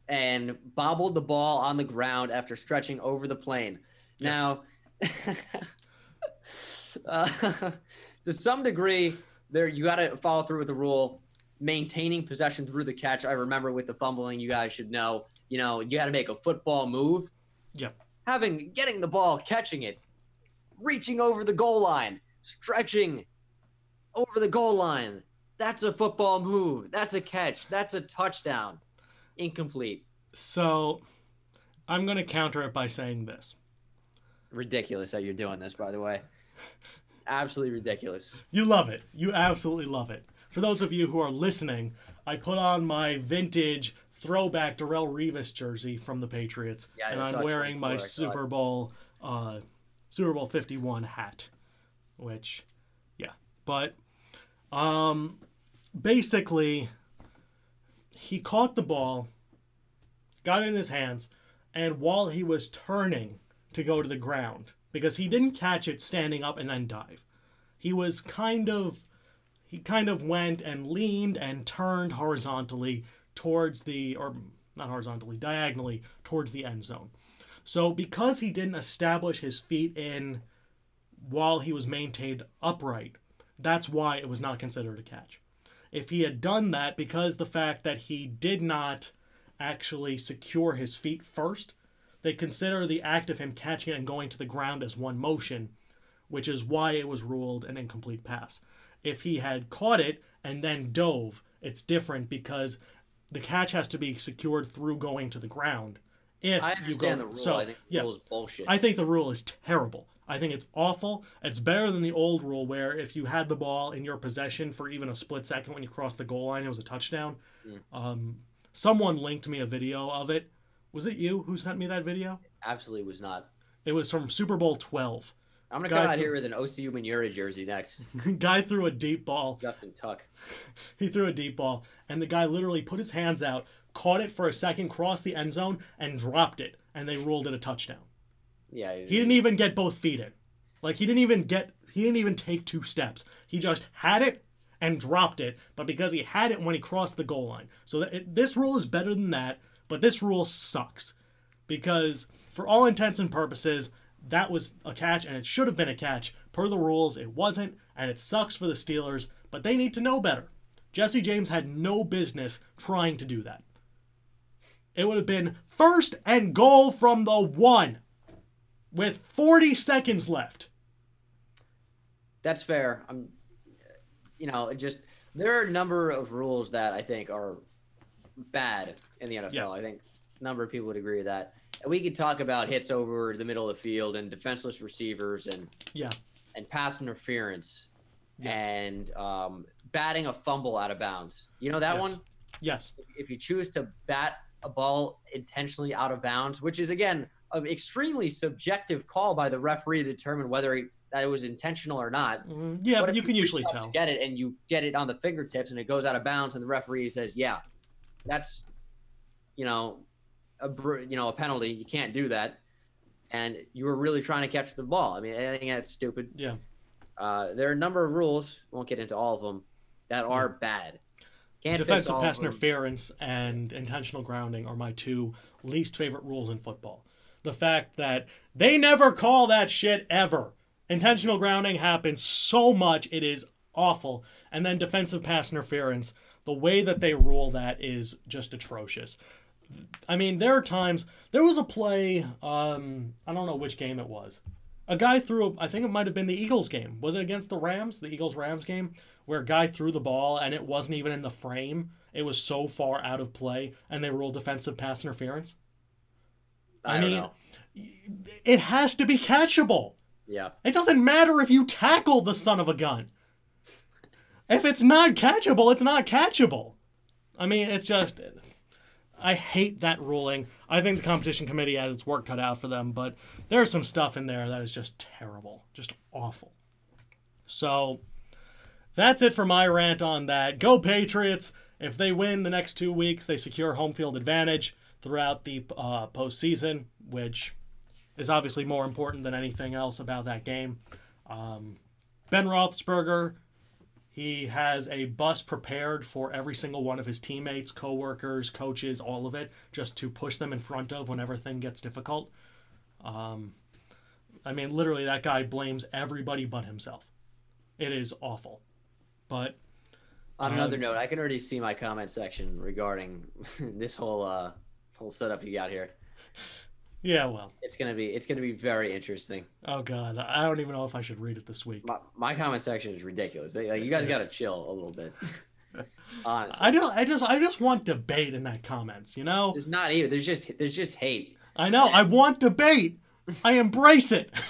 and bobbled the ball on the ground after stretching over the plane. Now, uh, to some degree, there you got to follow through with the rule. Maintaining possession through the catch. I remember with the fumbling, you guys should know. You know, you got to make a football move. Yep. Having getting the ball, catching it, reaching over the goal line, stretching over the goal line, That's a football move. That's a catch. That's a touchdown. Incomplete. So I'm going to counter it by saying this. Ridiculous that you're doing this, by the way. Absolutely ridiculous. You love it. You absolutely love it. For those of you who are listening, I put on my vintage throwback Darrelle Revis jersey from the Patriots, Yeah, and I'm wearing my 24, I saw it. Super Bowl uh, Super Bowl 51 hat, which, yeah. But um, basically, he caught the ball, got it in his hands, and while he was turning to go to the ground, because he didn't catch it standing up and then dive, he was kind of he kind of went and leaned and turned horizontally towards the or not horizontally diagonally towards the end zone so because he didn't establish his feet in while he was maintained upright that's why it was not considered a catch if he had done that because the fact that he did not actually secure his feet first they consider the act of him catching it and going to the ground as one motion which is why it was ruled an incomplete pass. If he had caught it and then dove, it's different because the catch has to be secured through going to the ground. If I you go, understand the rule. so I think the yeah, rule is bullshit. I think the rule is terrible. I think it's awful. It's better than the old rule where if you had the ball in your possession for even a split second when you crossed the goal line, it was a touchdown. Mm. Um, someone linked me a video of it. Was it you who sent me that video? Absolutely was not. It was from Super Bowl 12. I'm gonna Guy come out here with an Osi Umenyiora jersey next. Guy threw a deep ball Justin Tuck. He threw a deep ball, and the guy literally put his hands out, caught it for a second, crossed the end zone, and dropped it, and they ruled it a touchdown. Yeah. He didn't even get both feet in. Like he didn't even get he didn't even take two steps. He just had it and dropped it, but because he had it when he crossed the goal line. So that it, this rule is better than that, but this rule sucks because for all intents and purposes, that was a catch and it should have been a catch per the rules. It wasn't, and it sucks for the Steelers, but they need to know better. Jesse James had no business trying to do that. It would have been first and goal from the one with 40 seconds left. That's fair. I'm, you know, it just there are a number of rules that I think are bad in the NFL. Yeah. I think number of people would agree with that. And we could talk about hits over the middle of the field and defenseless receivers and Yeah. and pass interference Yes. and um, batting a fumble out of bounds. You know that Yes. one? Yes. If you choose to bat a ball intentionally out of bounds, which is again an extremely subjective call by the referee to determine whether he, that it was intentional or not. Mm, yeah, What but you can reach usually tell. Get it, and you get it on the fingertips, and it goes out of bounds, and the referee says, "Yeah, that's, you know, a you know a penalty. You can't do that." And you were really trying to catch the ball. I mean, I think that's stupid. Yeah. Uh, there are a number of rules. Won't get into all of them that are bad. Can't Defensive pass interference and intentional grounding are my two least favorite rules in football. The fact that they never call that shit ever. Intentional grounding happens so much, it is awful. And then defensive pass interference, the way that they rule that is just atrocious. I mean, there are times, there was a play, um, I don't know which game it was. A guy threw, I think it might have been the Eagles game. Was it against the Rams, the Eagles Rams game, where a guy threw the ball and it wasn't even in the frame? It was so far out of play, and they ruled defensive pass interference. I, I mean- know. It has to be catchable. Yeah, It doesn't matter if you tackle the son of a gun. If it's not catchable, it's not catchable. I mean, it's just. I hate that ruling. I think the competition committee has its work cut out for them, but there's some stuff in there that is just terrible, just awful. So that's it for my rant on that. Go Patriots! If they win the next two weeks, they secure home field advantage throughout the uh, postseason, which is obviously more important than anything else about that game. Um, ben Roethlisberger, he has a bus prepared for every single one of his teammates, coworkers, coaches, all of it, just to push them in front of whenever thing gets difficult. Um, I mean, literally, that guy blames everybody but himself. It is awful, but On Um, another note, I can already see my comment section regarding this whole uh whole setup you got here. Yeah, well. It's gonna be it's gonna be very interesting. Oh god, I don't even know if I should read it this week. My, my comment section is ridiculous. They, like, you guys got to chill a little bit. Honestly, I don't. I just. I just want debate in that comments. You know. there's not even there's just there's just hate. I know. I want debate. I embrace it.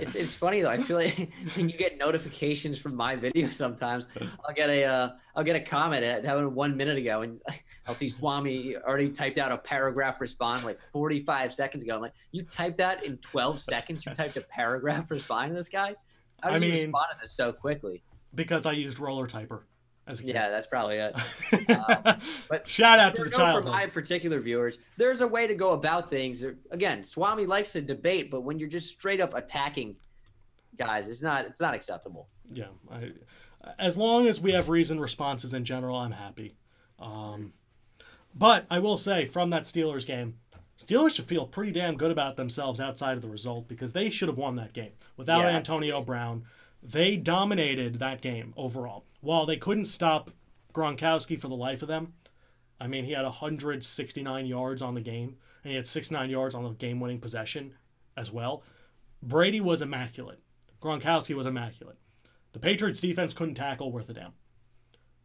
It's it's funny though. I feel like when you get notifications from my video, sometimes I'll get a uh, I'll get a comment at having one minute ago, and I'll see Swami already typed out a paragraph response like 45 seconds ago. I'm like, you typed that in 12 seconds? You typed a paragraph responding to this guy? How I did you mean- respond to this so quickly? because I used roller typer as. Yeah, that's probably it. but Shout out to the child. For my particular viewers, there's a way to go about things. Again, Swami likes to debate, but when you're just straight up attacking guys, it's not it's not acceptable. Yeah, I, as long as we have reasoned responses in general, I'm happy. Um, but I will say from that Steelers game, Steelers should feel pretty damn good about themselves outside of the result because they should have won that game without Yeah. Antonio Brown. They dominated that game overall. While they couldn't stop Gronkowski for the life of them, I mean he had 169 yards on the game and he had 69 yards on the game-winning possession as well. Brady was immaculate. Gronkowski was immaculate. The Patriots defense couldn't tackle worth a damn.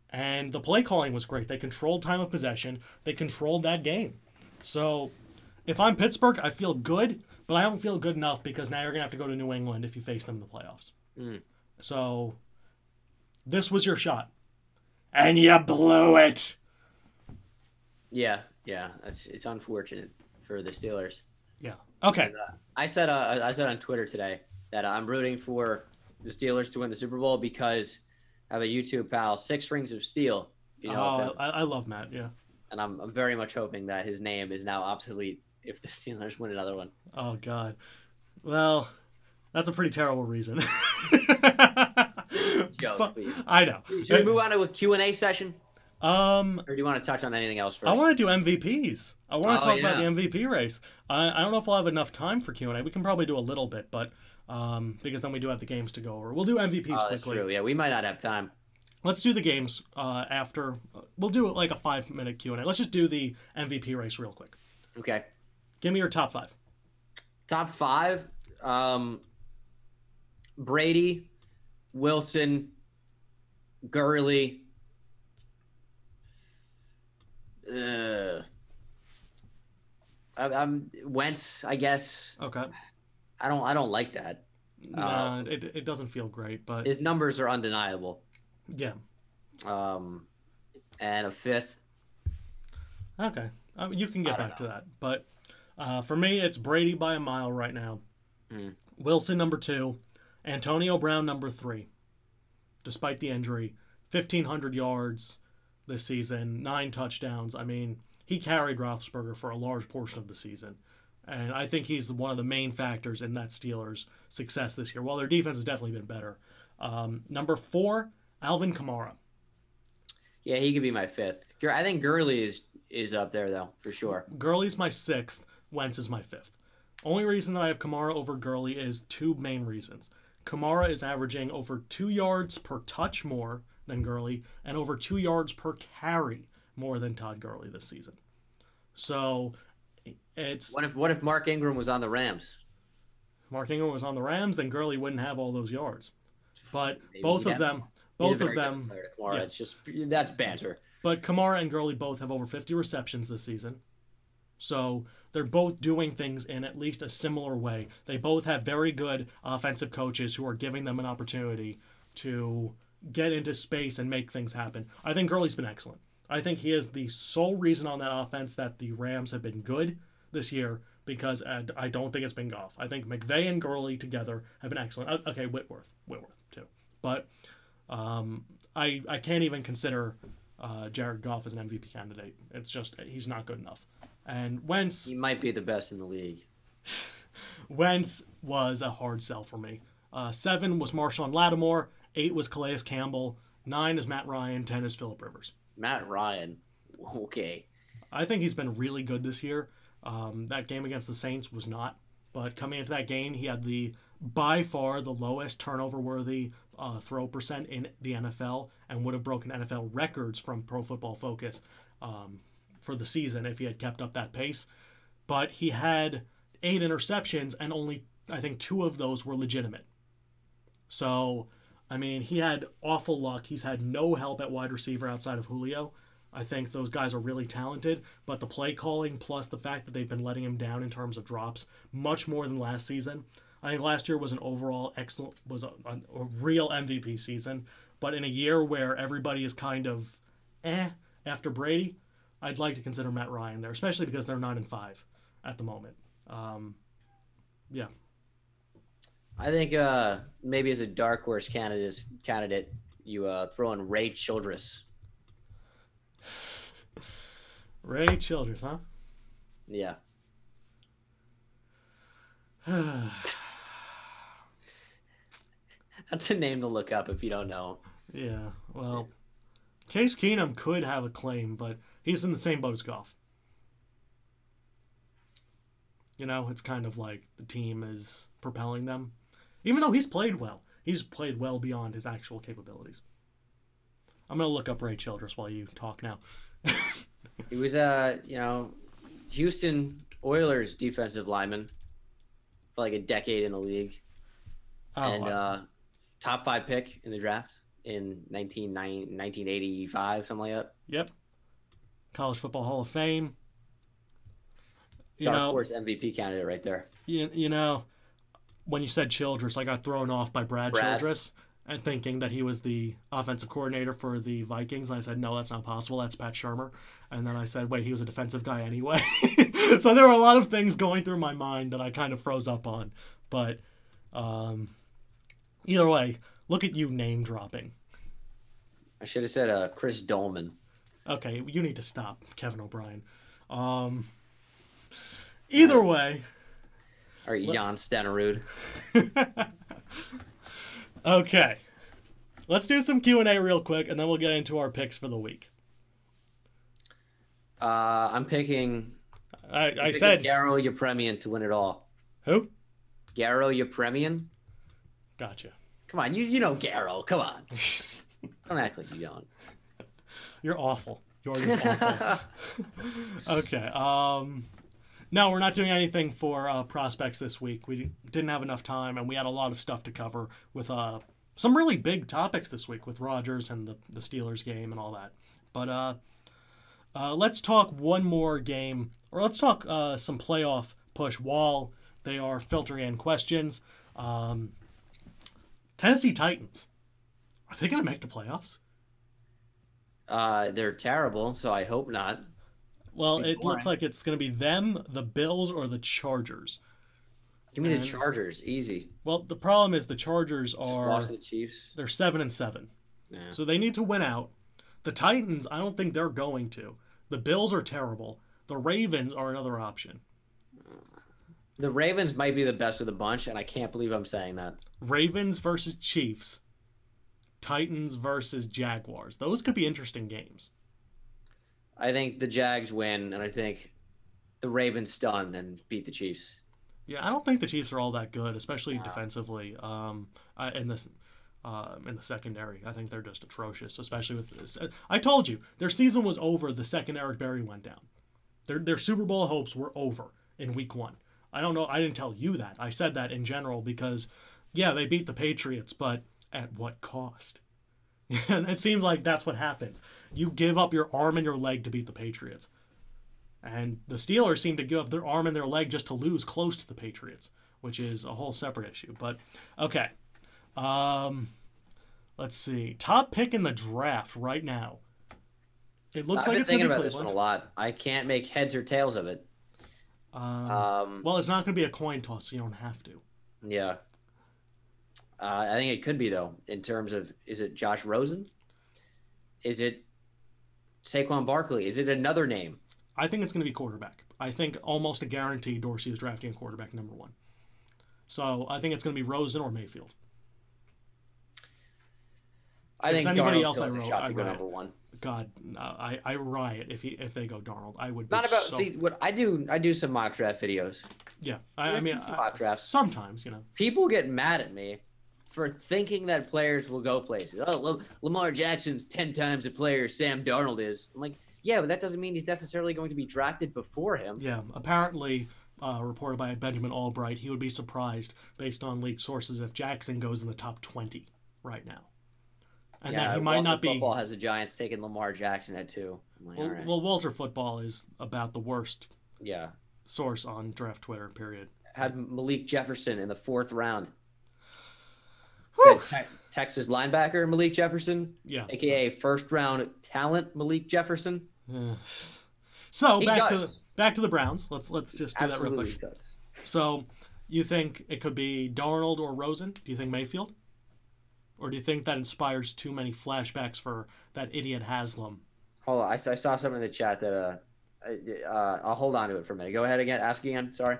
And the play calling was great. They controlled time of possession. They controlled that game. So if I'm Pittsburgh, I feel good, but I don't feel good enough because now you're gonna have to go to New England if you face them in the playoffs. Mm. So this was your shot. And you blew it. Yeah, yeah, it's it's unfortunate for the Steelers. Yeah. Okay. I said uh, I said on Twitter today that I'm rooting for the Steelers to win the Super Bowl because I have a YouTube pal, Six Rings of Steel. You know, oh. I, I love Matt. Yeah. and I'm, I'm very much hoping that his name is now obsolete if the Steelers win another one. Oh God. Well, that's a pretty terrible reason. Joke, please. I know. Should we move on to a Q&A session, Um, or do you want to touch on anything else first? I want to do MVPs. I want to Oh, talk about the. MVP race. I, I don't know if we'll have enough time for Q and A. We can probably do a little bit, but um, because then we do have the games to go over. We'll do MVPs Oh, that's quickly. true. Yeah, we might not have time. Let's do the games uh, after. We'll do it like a five minute Q and A. Let's just do the MVP race real quick. Okay. Give me your top five. Top five. Um, Brady, Wilson, Gurley. Uh, I, I'm Wentz. I guess Okay. I don't. I don't like that. Nah, it, it doesn't feel great, but His numbers are undeniable. yeah. Um, and a fifth. Okay. Um, you can get I back to that. But uh, for me, it's Brady by a mile right now. Mm. Wilson, number two. Antonio Brown, number three. Despite the injury, 1,500 yards this season, nine touchdowns. I mean, he carried Roethlisberger for a large portion of the season. And I think he's one of the main factors in that Steelers' success this year. While their defense has definitely been better. Um, number four, Alvin Kamara. Yeah, he could be my fifth. I think Gurley is is up there though for sure. Gurley's my sixth. Wentz is my fifth. Only reason that I have Kamara over Gurley is two main reasons. Kamara is averaging over two yards per touch more than Gurley, and over two yards per carry more than Todd Gurley this season. So it's What if what if Mark Ingram was on the Rams? Mark Ingram was on the Rams, then Gurley wouldn't have all those yards. But Maybe both of them, both of them, Kamara. yeah. It's just that's banter. But Kamara and Gurley both have over 50 receptions this season. So they're both doing things in at least a similar way. They both have very good offensive coaches who are giving them an opportunity to get into space and make things happen. I think Gurley's been excellent. I think he is the sole reason on that offense that the Rams have been good this year because I don't think it's been Goff. I think McVay and Gurley together have been excellent. Uh, Okay, Whitworth, Whitworth too. But um, I I can't even consider uh, Jared Goff as an MVP candidate. It's just he's not good enough. And Wentz He might be the best in the league. Wentz was a hard sell for me. Uh, seven was Marshon Lattimore. Eight was Calais Campbell. Nine is Matt Ryan. Ten is Philip Rivers. Matt Ryan. Okay. I think he's been really good this year. Um, that game against the Saints was not, but coming into that game, he had the by far the lowest turnover worthy uh, throw percent in the NFL and would have broken NFL records from Pro Football Focus um, for the season if he had kept up that pace. But he had eight interceptions, and only I think two of those were legitimate. So, I mean, he had awful luck. He's had no help at wide receiver outside of Julio. I think those guys are really talented, but the play calling plus the fact that they've been letting him down in terms of drops much more than last season. I think last year was an overall excellent, was a, a, a real MVP season. But in a year where everybody is kind of eh after Brady, I'd like to consider Matt Ryan there, especially because they're nine and five at the moment. Um, yeah. I think uh, maybe as a dark horse candidate, candidate you uh, throw in Ray Childress. Ray Childress, huh? Yeah. That's a name to look up if you don't know. Yeah, well, Case Keenum could have a claim, but he's in the same boat as Goff. You know, it's kind of like the team is propelling them. Even though he's played well, he's played well beyond his actual capabilities. I'm gonna look up Ray Childress while you talk now. he was, uh, you know, Houston Oilers defensive lineman for like a decade in the league, oh, and uh, top five pick in the draft in 1985, something like that. Yep. College Football Hall of Fame. You Dark know, horse MVP candidate right there. You, you know, when you said Childress, I got thrown off by Brad, Brad. Childress and thinking that he was the offensive coordinator for the Vikings. And I said, no, that's not possible. That's Pat Shurmur. And then I said, wait, he was a defensive guy anyway. so there were a lot of things going through my mind that I kind of froze up on. But um, either way, look at you name dropping. I should have said uh, Chris Doleman. Okay, you need to stop, Kevin O'Brien. Um, either way. Or Jan Stenerud. Okay. Let's do some Q&A real quick, and then we'll get into our picks for the week. Uh, I'm picking... I, I picking said... Garo Yepremian to win it all. Who? Garo Yepremian. Gotcha. Come on, you you know Garo. Come on. don't act like you don't. You're awful. You're just awful. okay. Um... No, we're not doing anything for uh, prospects this week. We didn't have enough time, and we had a lot of stuff to cover with uh, some really big topics this week with Rodgers and the, the Steelers game and all that. But uh, uh, let's talk one more game, or let's talk uh, some playoff push while they are filtering in questions. Um, Tennessee Titans, are they going to make the playoffs? Uh, they're terrible, so I hope not. Well, it boring. looks like it's going to be them, the Bills, or the Chargers. Give me and, the Chargers, easy. Well, the problem is the Chargers are lost the Chiefs. They're seven and seven, yeah. so they need to win out. The Titans, I don't think they're going to. The Bills are terrible. The Ravens are another option. The Ravens might be the best of the bunch, and I can't believe I'm saying that. Ravens versus Chiefs, Titans versus Jaguars. Those could be interesting games. I think the Jags win, and I think the Ravens stun and beat the Chiefs. Yeah, I don't think the Chiefs are all that good, especially defensively. Um, in this. Uh, in the secondary, I think they're just atrocious, especially with this. I told you their season was over the second Eric Berry went down. Their their Super Bowl hopes were over in Week One. I don't know. I didn't tell you that. I said that in general because, yeah, they beat the Patriots, but at what cost? and it seems like that's what happens. you give up your arm and your leg to beat the Patriots. And the Steelers seem to give up their arm and their leg just to lose close to the Patriots, which is a whole separate issue. But okay. Um, let's see. Top pick in the draft right now. It looks I've like been it's thinking about this one a lot. I can't make heads or tails of it. Um, um, well, it's not going to be a coin toss, so you don't have to. Yeah. Uh, I think it could be though. In terms of, is it Josh Rosen? Is it Saquon Barkley? Is it another name? I think it's going to be quarterback. I think almost a guarantee Dorsey is drafting a quarterback number one. So I think it's going to be Rosen or Mayfield. I if think anybody Darnold else I wrote, shot to I go number one. God, no, I, I riot if he if they go Darnold. I would. Not about so... see what I do. I do some mock draft videos. Yeah, I, I mean mock drafts. Sometimes you know people get mad at me for thinking that players will go places. Oh, Lamar Jackson's ten times the player Sam Darnold is. I'm like, Yeah, but that doesn't mean he's necessarily going to be drafted before him. Yeah, apparently, uh, reported by Benjamin Albright, he would be surprised, based on leaked sources, if Jackson goes in the top 20 right now. And yeah, that he might Walter not be. Football has the Giants taking Lamar Jackson at two. Like, Well, right. well, Walter Football is about the worst yeah, source on draft Twitter, period. had Malik Jefferson in the fourth round. Whew. Te- Texas linebacker Malik Jefferson, Yeah. aka first round talent Malik Jefferson. Uh, so He back does. to back to the Browns. Let's let's just do that real quick. does. So, you think it could be Darnold or Rosen? Do you think Mayfield? Or do you think that inspires too many flashbacks for that idiot Haslam? Hold on, I saw something in the chat that uh, uh, I'll hold on to it for a minute. Go ahead again. Ask again. Sorry.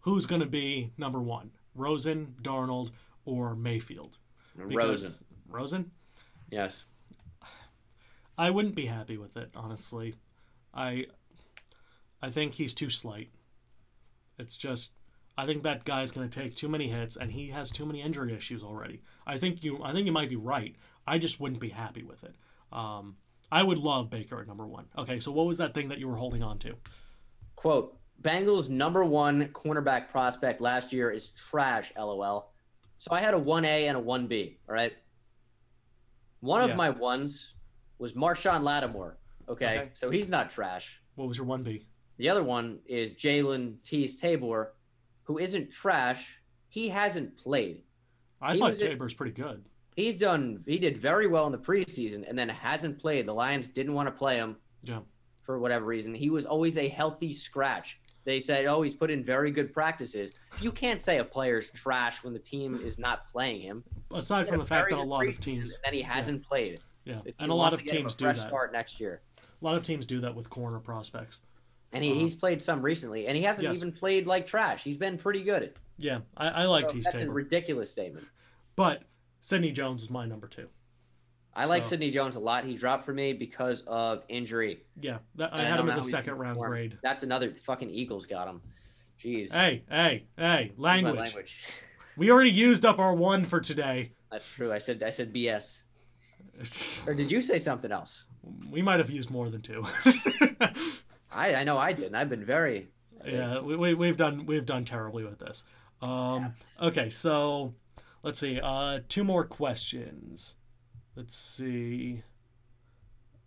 Who's going to be number one? Rosen, Darnold, or Mayfield? Rosen. Rosen? Yes. I wouldn't be happy with it, honestly. I I think he's too slight. It's just I think that guy's going to take too many hits and he has too many injury issues already. I think you I think you might be right. I just wouldn't be happy with it. Um I would love Baker at number 1. Okay, so what was that thing that you were holding on to? Quote: Bengals number one cornerback prospect last year is trash. LOL. So I had a one A and a one B. All right. One Yeah. of my ones was Marshon Lattimore. Okay? Okay. so he's not trash. What was your 1B? The other one is Jalen Teez Tabor, who isn't trash. He hasn't played. I He thought Tabor's pretty good. He's done. He did very well in the preseason, and then hasn't played. The Lions didn't want to play him Yeah. for whatever reason. He was always a healthy scratch. They said, "Oh, he's put in very good practices." You can't say a player's trash when the team is not playing him. Aside from the fact that a lot of teams and he hasn't played. yeah, and a lot of to get him teams a do fresh that. Start next year, A lot of teams do that with corner prospects. and he, Uh-huh. he's played some recently, and he hasn't Yes. even played like trash. He's been pretty good. Yeah, I, I like So Teez that's a ridiculous statement. But Sidney Jones was my number two. I like So- Sidney Jones a lot. He dropped for me because of injury. Yeah, that, I had him as a second round perform. grade. That's another fucking Eagles got him. Jeez. Hey, hey, hey, language. language. We already used up our one for today. That's true. I said I said BS. Or did you say something else? we might have used more than two. I I know I did. And I've been very yeah, we, we, we've done we've done terribly with this. Um, okay, so let's see. Uh, two more questions. Let's see.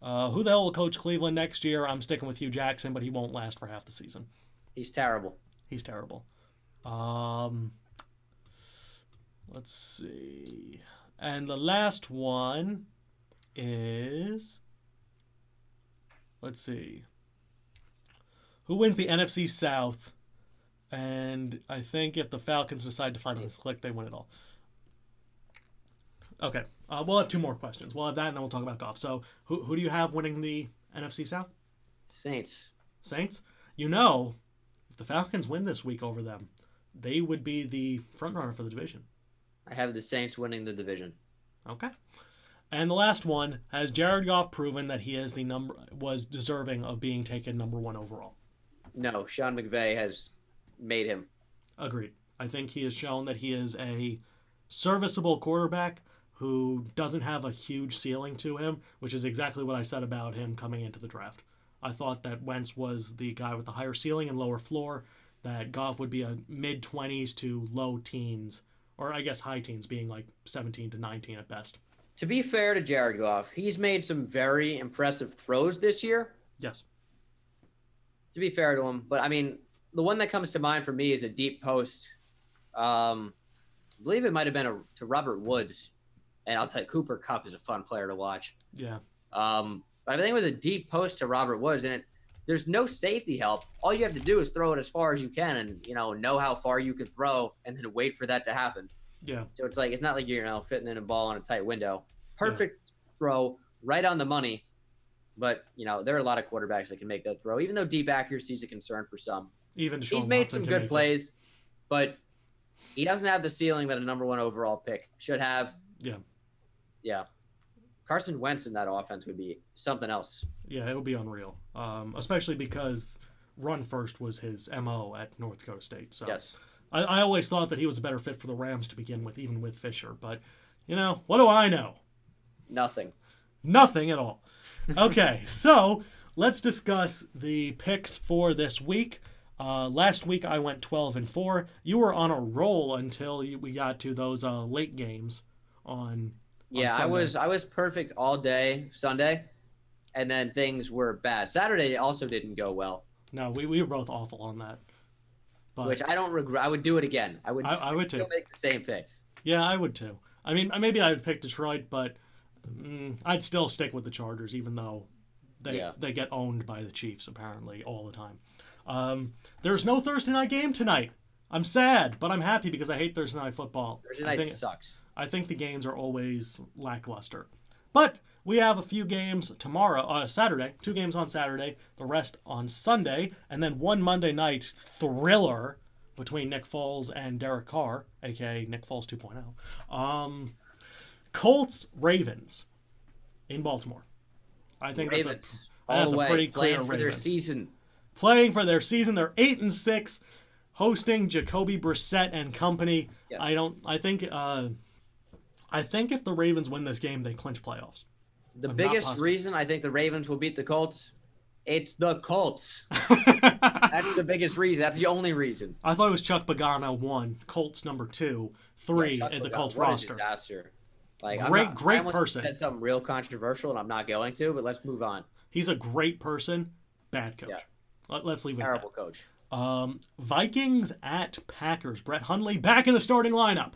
Uh, who the hell will coach Cleveland next year? I'm sticking with Hue Jackson, but he won't last for half the season. he's terrible. He's terrible. Um, let's see. And the last one is. Let's see. Who wins the NFC South? And I think if the Falcons decide to finally click, they win it all. Okay. Uh, we'll have two more questions. We'll have that, and then we'll talk about Goff. So, who, who do you have winning the NFC South? Saints. Saints? You know, if the Falcons win this week over them, they would be the front runner for the division. I have the Saints winning the division. Okay. And the last one has Jared Goff proven that he is the number was deserving of being taken number one overall. No, Sean McVay has made him. Agreed. I think he has shown that he is a serviceable quarterback who doesn't have a huge ceiling to him, which is exactly what I said about him coming into the draft. I thought that Wentz was the guy with the higher ceiling and lower floor, that Goff would be a mid 20s to low teens, or I guess high teens, being like 17 to 19 at best. To be fair to Jared Goff, he's made some very impressive throws this year. Yes. To be fair to him, but I mean, the one that comes to mind for me is a deep post. Um, I believe it might have been a, to Robert Woods, and I'll tell you, Cooper Kupp is a fun player to watch. Yeah. Um, but I think it was a deep post to Robert Woods, and it, there's no safety help. All you have to do is throw it as far as you can, and you know know how far you can throw, and then wait for that to happen. Yeah. So it's like it's not like you're you know fitting in a ball on a tight window. Perfect throw, right on the money. But you know there are a lot of quarterbacks that can make that throw, even though deep accuracy is a concern for some. Even Deshaun He's made some good make it. plays, but he doesn't have the ceiling that a number one overall pick should have. Yeah. Yeah. Carson Wentz in that offense would be something else. Yeah, it would be unreal. Um, especially because run first was his MO at North Dakota State. So Yes. I, I always thought that he was a better fit for the Rams to begin with, even with Fisher. But, you know, what do I know? Nothing. Nothing at all. Okay, so let's discuss the picks for this week. Uh, last week I went 12 and 4. You were on a roll until you, we got to those uh, late games on. Yeah, I was I was perfect all day Sunday, and then things were bad. Saturday also didn't go well, No, we, we were both awful on that. But which I don't regret. I would do it again. I would. I- I would still too. make the same picks. yeah, I would too. I mean, maybe I would pick Detroit, but mm, I'd still stick with the Chargers, even though they Yeah. they get owned by the Chiefs apparently all the time. Um, there's no Thursday night game tonight. I'm sad, but I'm happy because I hate Thursday night football. Thursday night sucks. I think the games are always lackluster. But we have a few games tomorrow, uh, Saturday, two games on Saturday, the rest on Sunday, and then one Monday night thriller between Nick Foles and Derek Carr, aka Nick Foles 2.0. Um, Colts Ravens in Baltimore. I think Ravens that's a all that's a pretty clear playing for their season. playing for their season. They're eight and six, hosting Jacoby Brissett and company. I don't. I think. Uh, I think if the Ravens win this game, they clinch playoffs. The I'm biggest reason I think the Ravens will beat the Colts, it's the Colts. That's the biggest reason. That's the only reason. I thought it was Chuck Pagano one, Colts number two, three Yeah, in the Pagano, Colts roster. disaster. Like, Great- not- great I person. Said something real controversial, and I'm not going to. But let's move on. He's a great person, bad coach. Yeah. Let, us leave it Terrible coach. Um, Vikings at Packers. Brett Hundley back in the starting lineup.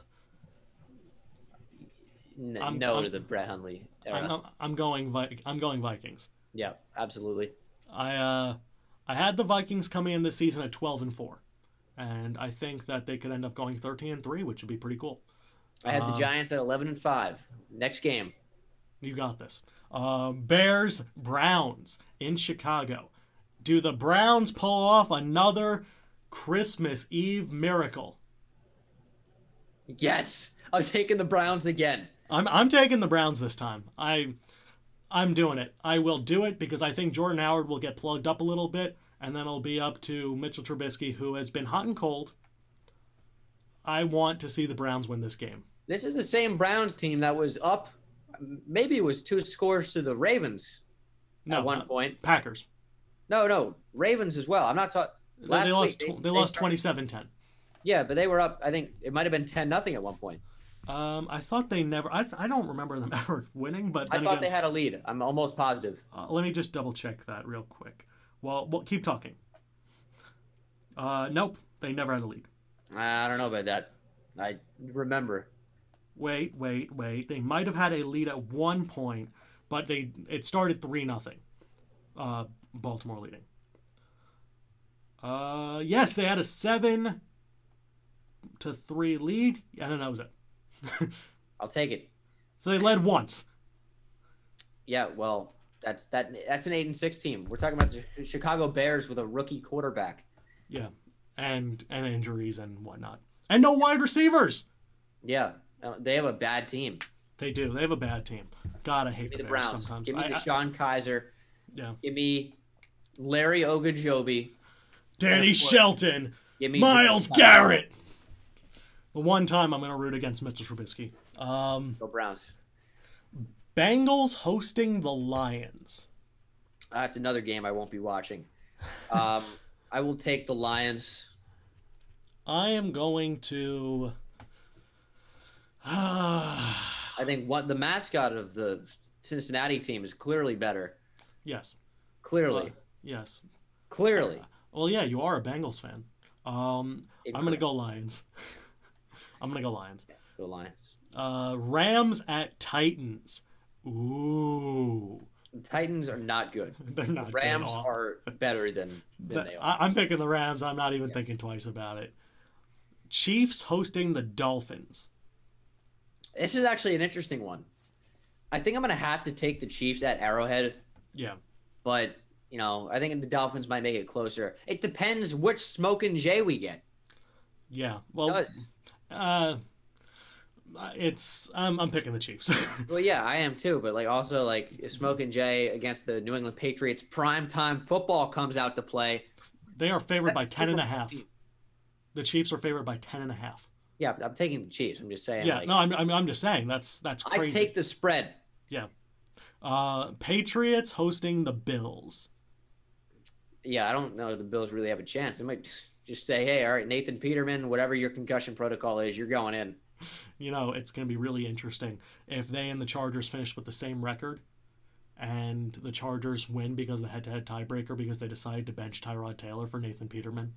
N- I'm- no I'm- to the Brett Hundley era. I'm, I'm, going. Vi- I'm going Vikings. yeah, absolutely. I uh, I had the Vikings coming in this season at 12 and 4. And I think that they could end up going 13 and 3, which would be pretty cool. I had the Um, Giants at 11 and five. Next game. You got this. Uh, Bears Browns in Chicago. Do the Browns pull off another Christmas Eve miracle? Yes, I'm taking the Browns again. I'm I'm taking the Browns this time. I I'm doing it. I will do it because I think Jordan Howard will get plugged up a little bit, and then it'll be up to Mitchell Trubisky, who has been hot and cold. I want to see the Browns win this game. This is the same Browns team that was up. Maybe it was two scores to the Ravens No, at one point. Packers. No, no, Ravens as well. I'm not talking. They- Last they lost. week, they- they lost started- 27-10. Yeah, but they were up. I think it might have been ten nothing at one point. Um, I thought they never. I, I don't remember them ever winning, but I thought again, they had a lead. I'm almost positive. uh, let me just double check that real quick. Well, well, keep talking. Uh, nope, they never had a lead. I don't know about that. I remember. Wait, wait, wait. They might have had a lead at one point, but they it started three nothing. Uh, Baltimore leading. Uh, yes, they had a seven to three lead, and then that was it. I'll take it. So they led once. Yeah, well, that's that. That's an eight and six team. We're talking about the Chicago Bears with a rookie quarterback. Yeah, and and injuries and whatnot, and no wide receivers. Yeah, uh, they have a bad team. They do. They have a bad team. God, I hate the, the Bears Browns. sometimes. Give me I- I- Kizer. yeah. Give me Larry Ogunjobi. Danny Shelton, Give me Myles Deshaun Garrett. The one time I'm going to root against Mitchell Trubisky. Um, Go Browns. Bengals hosting the Lions. That's another game I won't be watching. Um, I will take the Lions. I am going to. I think what the mascot of the Cincinnati team is clearly better. yes. Clearly, Uh, yes. clearly. Well, yeah, you are a Bengals fan. Um, I'm going to go Lions. I'm going to go Lions. Go Lions. Uh, Rams at Titans. Ooh. The Titans are not good. They're not The Rams are better than, than The- they are. I, I'm picking the Rams. I'm not even thinking twice about it. Chiefs hosting the Dolphins. This is actually an interesting one. I think I'm going to have to take the Chiefs at Arrowhead, Yeah. but you know, I think the Dolphins might make it closer. It depends which smoking Jay we get. Yeah. It Well, does. Uh, it's I'm I'm picking the Chiefs. Well, yeah, I am too. But like, also like, Smoking Jay against the New England Patriots, prime time football comes out to play. they are favored by That's ten and a half. The Chiefs are favored by ten and a half. Yeah, I'm taking the Chiefs. I'm just saying. Yeah. like, No, I'm, I'm I'm just saying that's that's crazy. I take the spread. Yeah, uh, Patriots hosting the Bills. yeah, I don't know if the Bills really have a chance. They might just say, hey, all right, Nathan Peterman, whatever your concussion protocol is, you're going in. You know, it's going to be really interesting if they and the Chargers finish with the same record and the Chargers win because of the head-to-head tiebreaker because they decided to bench Tyrod Taylor for Nathan Peterman.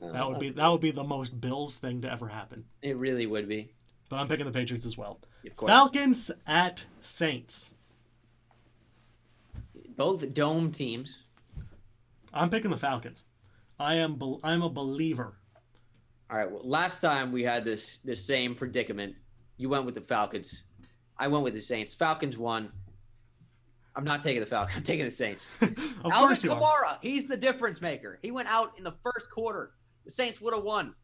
Oh, that would be that would be the most Bills thing to ever happen. It really would be. But I'm picking the Patriots as well. Falcons at Saints. Both dome teams. I'm picking the Falcons. I am bel I'm a believer. All right. Well, last time we had this this same predicament. You went with the Falcons. I went with the Saints. Falcons won. I'm not taking the Falcons. I'm taking the Saints. of Alvin course you are. Kamara, he's the difference maker. He went out in the first quarter. The Saints would have won.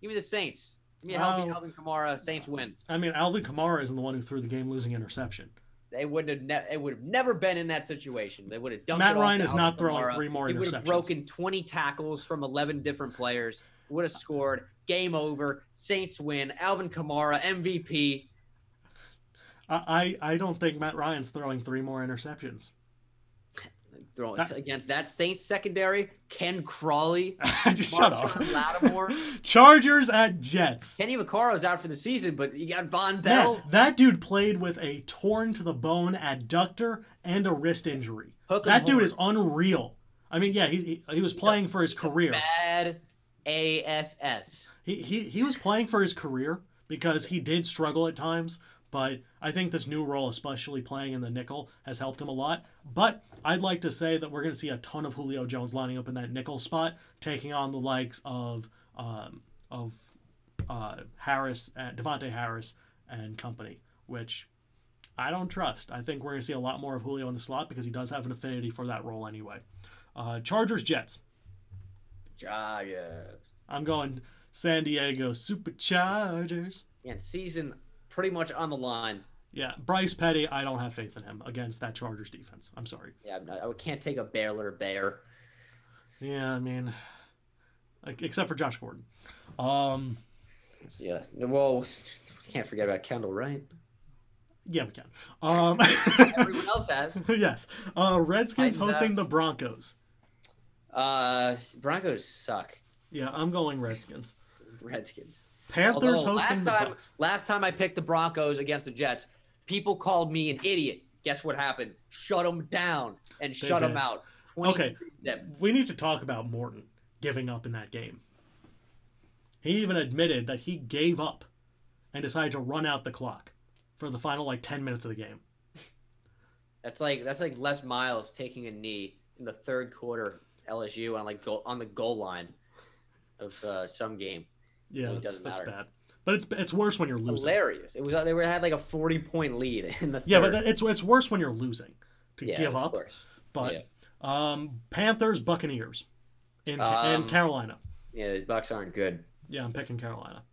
Give me the Saints. Give me a healthy Wow. Alvin Kamara. Saints win. I mean, Alvin Kamara isn't the one who threw the game-losing interception. They would have. Ne- it would have never been in that situation. They would have dumped Matt Ryan is not throwing three more He would have broken 20 tackles from 11 different players. Would have scored. Game over. Saints win. Alvin Kamara MVP. I I don't think Matt Ryan's throwing three more interceptions. Throwing That- against that Saints secondary. Ken Crawley. Just shut up. Lattimore. Chargers at Jets. Kenny Vaccaro's out for the season, but you got Von Yeah, Bell. that dude played with a torn to the bone adductor and a wrist injury. Hook That dude is unreal. I mean, yeah, he, he he was playing for his career. Bad ASS. He, he he was playing for his career because he did struggle at times, but I think this new role, especially playing in the nickel, has helped him a lot. But I'd like to say that we're going to see a ton of Julio Jones lining up in that nickel spot, taking on the likes of um, of uh, Harris, uh, De'Vante Harris, and company, which I don't trust. I think we're going to see a lot more of Julio in the slot because he does have an affinity for that role anyway. Uh, Chargers Jets. Yeah. I'm going San Diego Superchargers. And season pretty much on the line. Yeah, Bryce Petty, I don't have faith in him against that Chargers defense. I'm sorry. Yeah, I'm not- I can't take a Baylor Bear. Yeah, I mean, like, except for Josh Gordon. Um, So, yeah. Well, can't forget about Kendall, right? yeah, we can. Um, Everyone else has. yes. Uh, Redskins Titans hosting the Broncos. Uh, Broncos suck. Yeah, I'm going Redskins. Redskins. Panthers Although hosting last the time, Bucks. last time I picked the Broncos against the Jets, people called me an idiot. Guess what happened? Shut them down and They shut them out. Okay. We need to talk about Morton giving up in that game. He even admitted that he gave up and decided to run out the clock for the final like 10 minutes of the game. That's like that's like Les Miles taking a knee in the third quarter LSU on like goal, on the goal line of uh, some game. Yeah, It that's, that's bad. But it's it's worse when you're losing. Hilarious. It was they were had like a forty point lead in the third. Yeah, but that- it's it's worse when you're losing to Yeah, give of up. course. But Yeah. um, Panthers Buccaneers in, Um, in Carolina. Yeah, the Bucks aren't good. Yeah, I'm picking Carolina.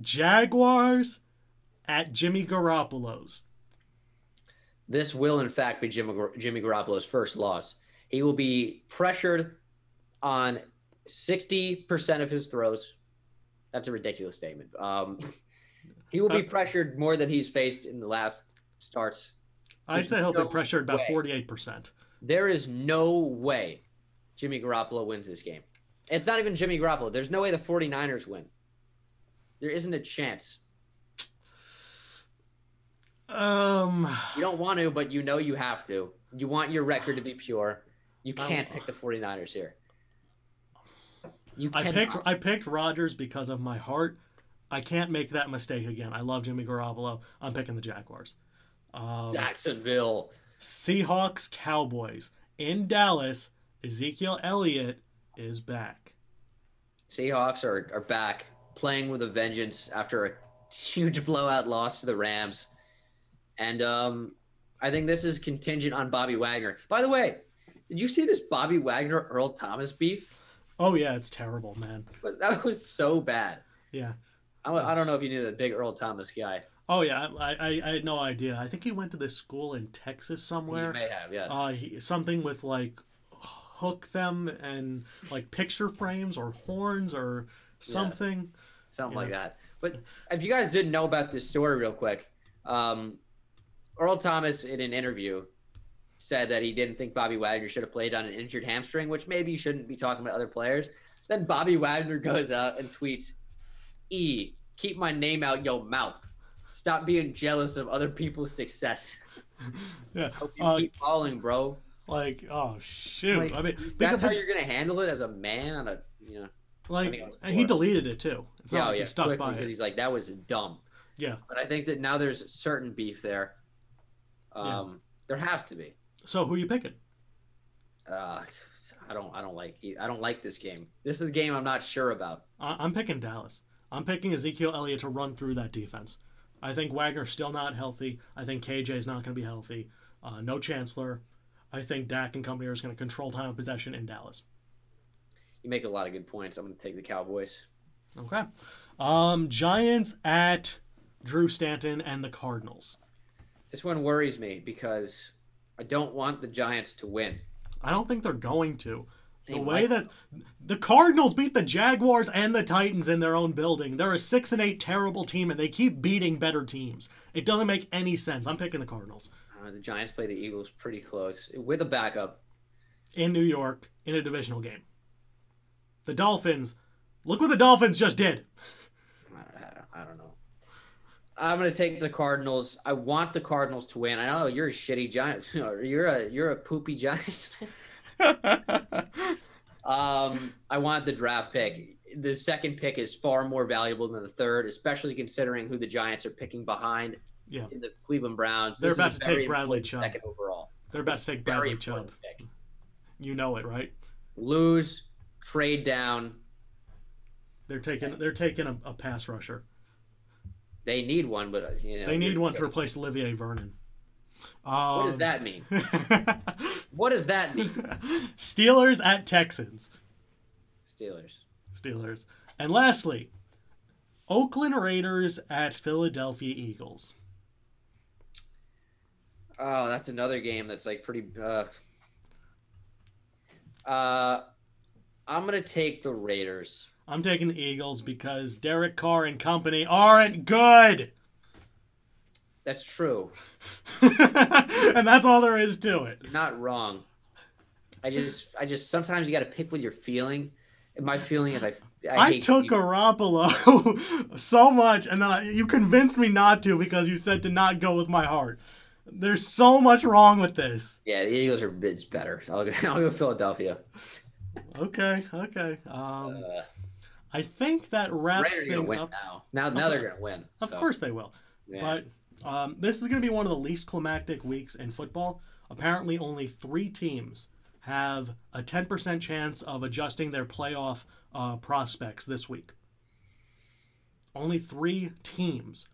Jaguars at Jimmy Garoppolo's. This will in fact be Jimmy, Jimmy Garoppolo's first loss. He will be pressured on sixty percent of his throws. That's a ridiculous statement. Um, he will be pressured more than he's faced in the last starts. I'd say he'll no be pressured about 48%. There is no way Jimmy Garoppolo wins this game. It's not even Jimmy Garoppolo. There's no way the 49ers win. There isn't a chance. Um, You don't want to, but you know you have to. You want your record to be pure. You can't pick the 49ers here. You I cannot. picked I picked Rodgers because of my heart. I can't make that mistake again. I love Jimmy Garoppolo. I'm picking the Jaguars. Um, Jacksonville. Seahawks Cowboys in Dallas. Ezekiel Elliott is back. Seahawks are, are back playing with a vengeance after a huge blowout loss to the Rams. And um, I think this is contingent on Bobby Wagner. By the way, did you see this Bobby Wagner Earl Thomas beef? Oh yeah, it's terrible, man. But That was so bad. Yeah. I, I don't know if you knew the big Earl Thomas guy. Oh yeah, I, I I had no idea. I think he went to this school in Texas You somewhere. may have, yes. Uh, he, something with like hook them and like picture frames or horns or something. something yeah. like that. But if you guys didn't know about this story, real quick, um, Earl Thomas in an interview said that he didn't think Bobby Wagner should have played on an injured hamstring, which maybe you shouldn't be talking about other players. Then Bobby Wagner goes out and tweets, "E, keep my name out your mouth. Stop being jealous of other people's success. Yeah. Hope you Uh, keep falling, bro." like, oh shoot. Like, I mean, That's how you're gonna handle it as a man on a you know. like think it was and he deleted it too. It's not yeah, like yeah, he stuck by because it. he's like that was dumb. Yeah. But I think that now there's certain beef there. Yeah. Um, there has to be. So who are you picking? Uh, I don't. I don't like. I don't like this game. This is a game I'm not sure about. I- I'm picking Dallas. I'm picking Ezekiel Elliott to run through that defense. I think Wagner's still not healthy. I think KJ's not going to be healthy. Uh, no Chancellor. I think Dak and company are going to control time of possession in Dallas. You make a lot of good points. I'm going to take the Cowboys. Okay. Um, Giants at Drew Stanton and the Cardinals. This one worries me because I don't want the Giants to win. I don't think they're going to. They the way might- that the Cardinals beat the Jaguars and the Titans in their own building, they're a six and eight terrible team, and they keep beating better teams. It doesn't make any sense. I'm picking the Cardinals Uh, the Giants play the Eagles pretty close with a backup. in New York in a divisional game. The Dolphins, look what the Dolphins just did. I don't, I don't know. I'm going to take the Cardinals. I want the Cardinals to win. I know you're a shitty Giant. You're a you're a poopy Giants. Um, I want the draft pick. The second pick is far more valuable than the third, especially considering who the Giants are picking behind Yeah. in the Cleveland Browns. They're about to take Bradley Chubb. Second overall. They're about to take Bradley Chubb. pick. You know it, right? Lose, trade down. They're taking they're taking a, a pass rusher. They need one, but you know They need one to replace Olivier Vernon. What does Um, that mean? What does that mean? Steelers at Texans. Steelers. Steelers. And lastly, Oakland Raiders at Philadelphia Eagles. Oh, that's another game that's like pretty. Uh, uh, I'm gonna take the Raiders. I'm taking the Eagles because Derek Carr and company aren't good. That's true. and that's all there is to it. You're not wrong. I just, I just sometimes you got to pick with your feeling. And my feeling is I, I, I, took you. Garoppolo so much, and then I, you convinced me not to because you said to not go with my heart. There's so much wrong with this. Yeah, the Eagles are it's better. I'll go, I'll go Philadelphia. Okay, okay. Um, Uh, I think that wraps things up. now. Now, now they're gonna win. Of so, course they will. yeah. But um, this is going to be one of the least climactic weeks in football. Apparently, only three teams have a 10% chance of adjusting their playoff uh, prospects this week. Only three teams.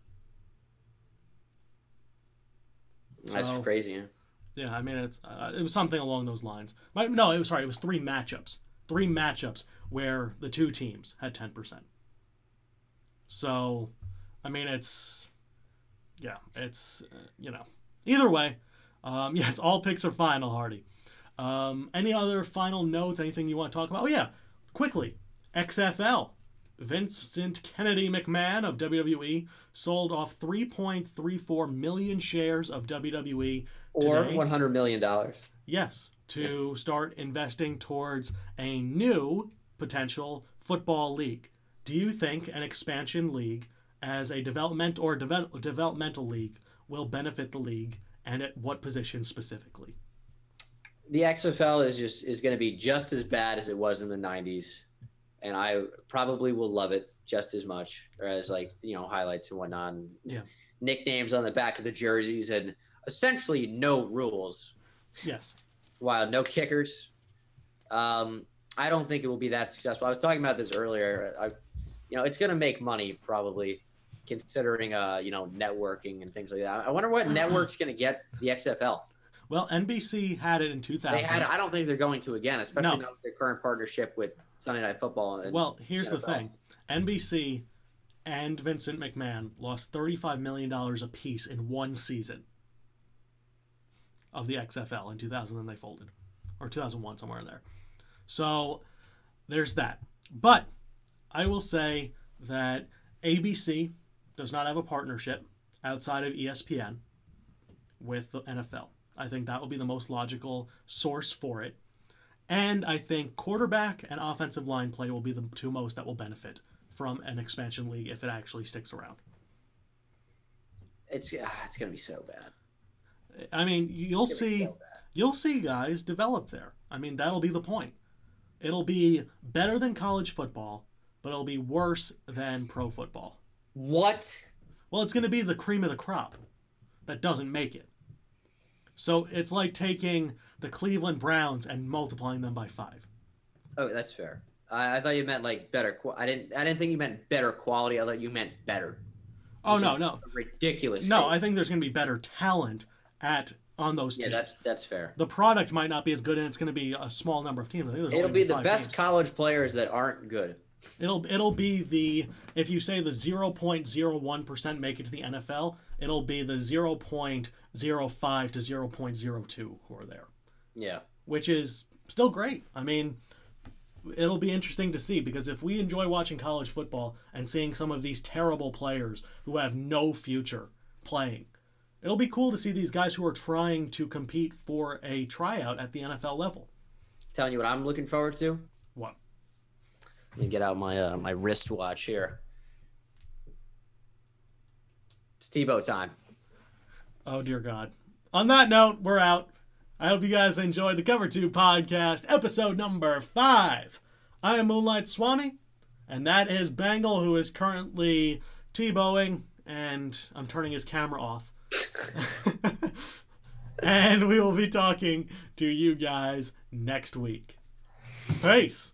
that's so- crazy. Yeah. I mean, it's uh, it was something along those lines. My, no, it was sorry, it was three matchups. Three matchups where the two teams had 10%. So, I mean, it's yeah, it's uh, you know. Either way, um, yes, all picks are final, Hardy. Um, any other final notes? Anything you want to talk about? Oh yeah, quickly, XFL. Vincent Kennedy McMahon of WWE sold off 3.34 million shares of WWE Or today. one hundred million dollars. Yes, to start investing towards a new potential football league. Do you think an expansion league as a development or devel- developmental league will benefit the league and at what position specifically? The XFL is just is going to be just as bad as it was in the '90s, and I probably will love it just as much, or as like you know highlights and whatnot. And Yeah. Nicknames on the back of the jerseys and essentially no rules. Yes. While no kickers. Um, I don't think it will be that successful. I was talking about this earlier. I, you know, it's going to make money probably, considering uh, you know, networking and things like that. I wonder what network's going to get the XFL. Well, NBC had it in 2000. They had. I don't think they're going to again, especially No. now with their current partnership with Sunday Night Football. And, Well, here's the thing NBC and Vincent McMahon lost $35 million apiece in one season of the XFL in 2000, and they folded. Or 2001, somewhere in there. So there's that. But I will say that ABC does not have a partnership outside of ESPN with the NFL. I think that will be the most logical source for it. And I think quarterback and offensive line play will be the two most that will benefit from an expansion league if it actually sticks around. It's it's gonna be so bad. I mean, you'll see you'll see guys develop there. I mean, that'll be the point. It'll be better than college football, but it'll be worse than pro football. What? Well, it's going to be the cream of the crop that doesn't make it. So it's like taking the Cleveland Browns and multiplying them by five. Oh, that's fair. I, I thought you meant like better. I didn't. I didn't think you meant better quality. I thought you meant better. Oh no, no, ridiculous. No, I think there's going to be better talent at on those teams. Yeah, that's that's fair. The product might not be as good, and it's going to be a small number of teams. It'll be the best teams. college players that aren't good. It'll it'll be the if you say the zero point zero one percent make it to the NFL, it'll be the zero point zero five to zero point zero two who are there. Yeah, which is still great. I mean, it'll be interesting to see because if we enjoy watching college football and seeing some of these terrible players who have no future playing, it'll be cool to see these guys who are trying to compete for a tryout at the NFL level. Telling you what I'm looking forward to. What? Let me get out my uh, my wristwatch here. It's Tebow time. Oh dear God. On that note, we're out. I hope you guys enjoyed the Cover 2 podcast, episode number 5. I am Moonlight Swami, and that is Bengal, who is currently Tebowing, and I'm turning his camera off. and we will be talking to you guys next week. Peace.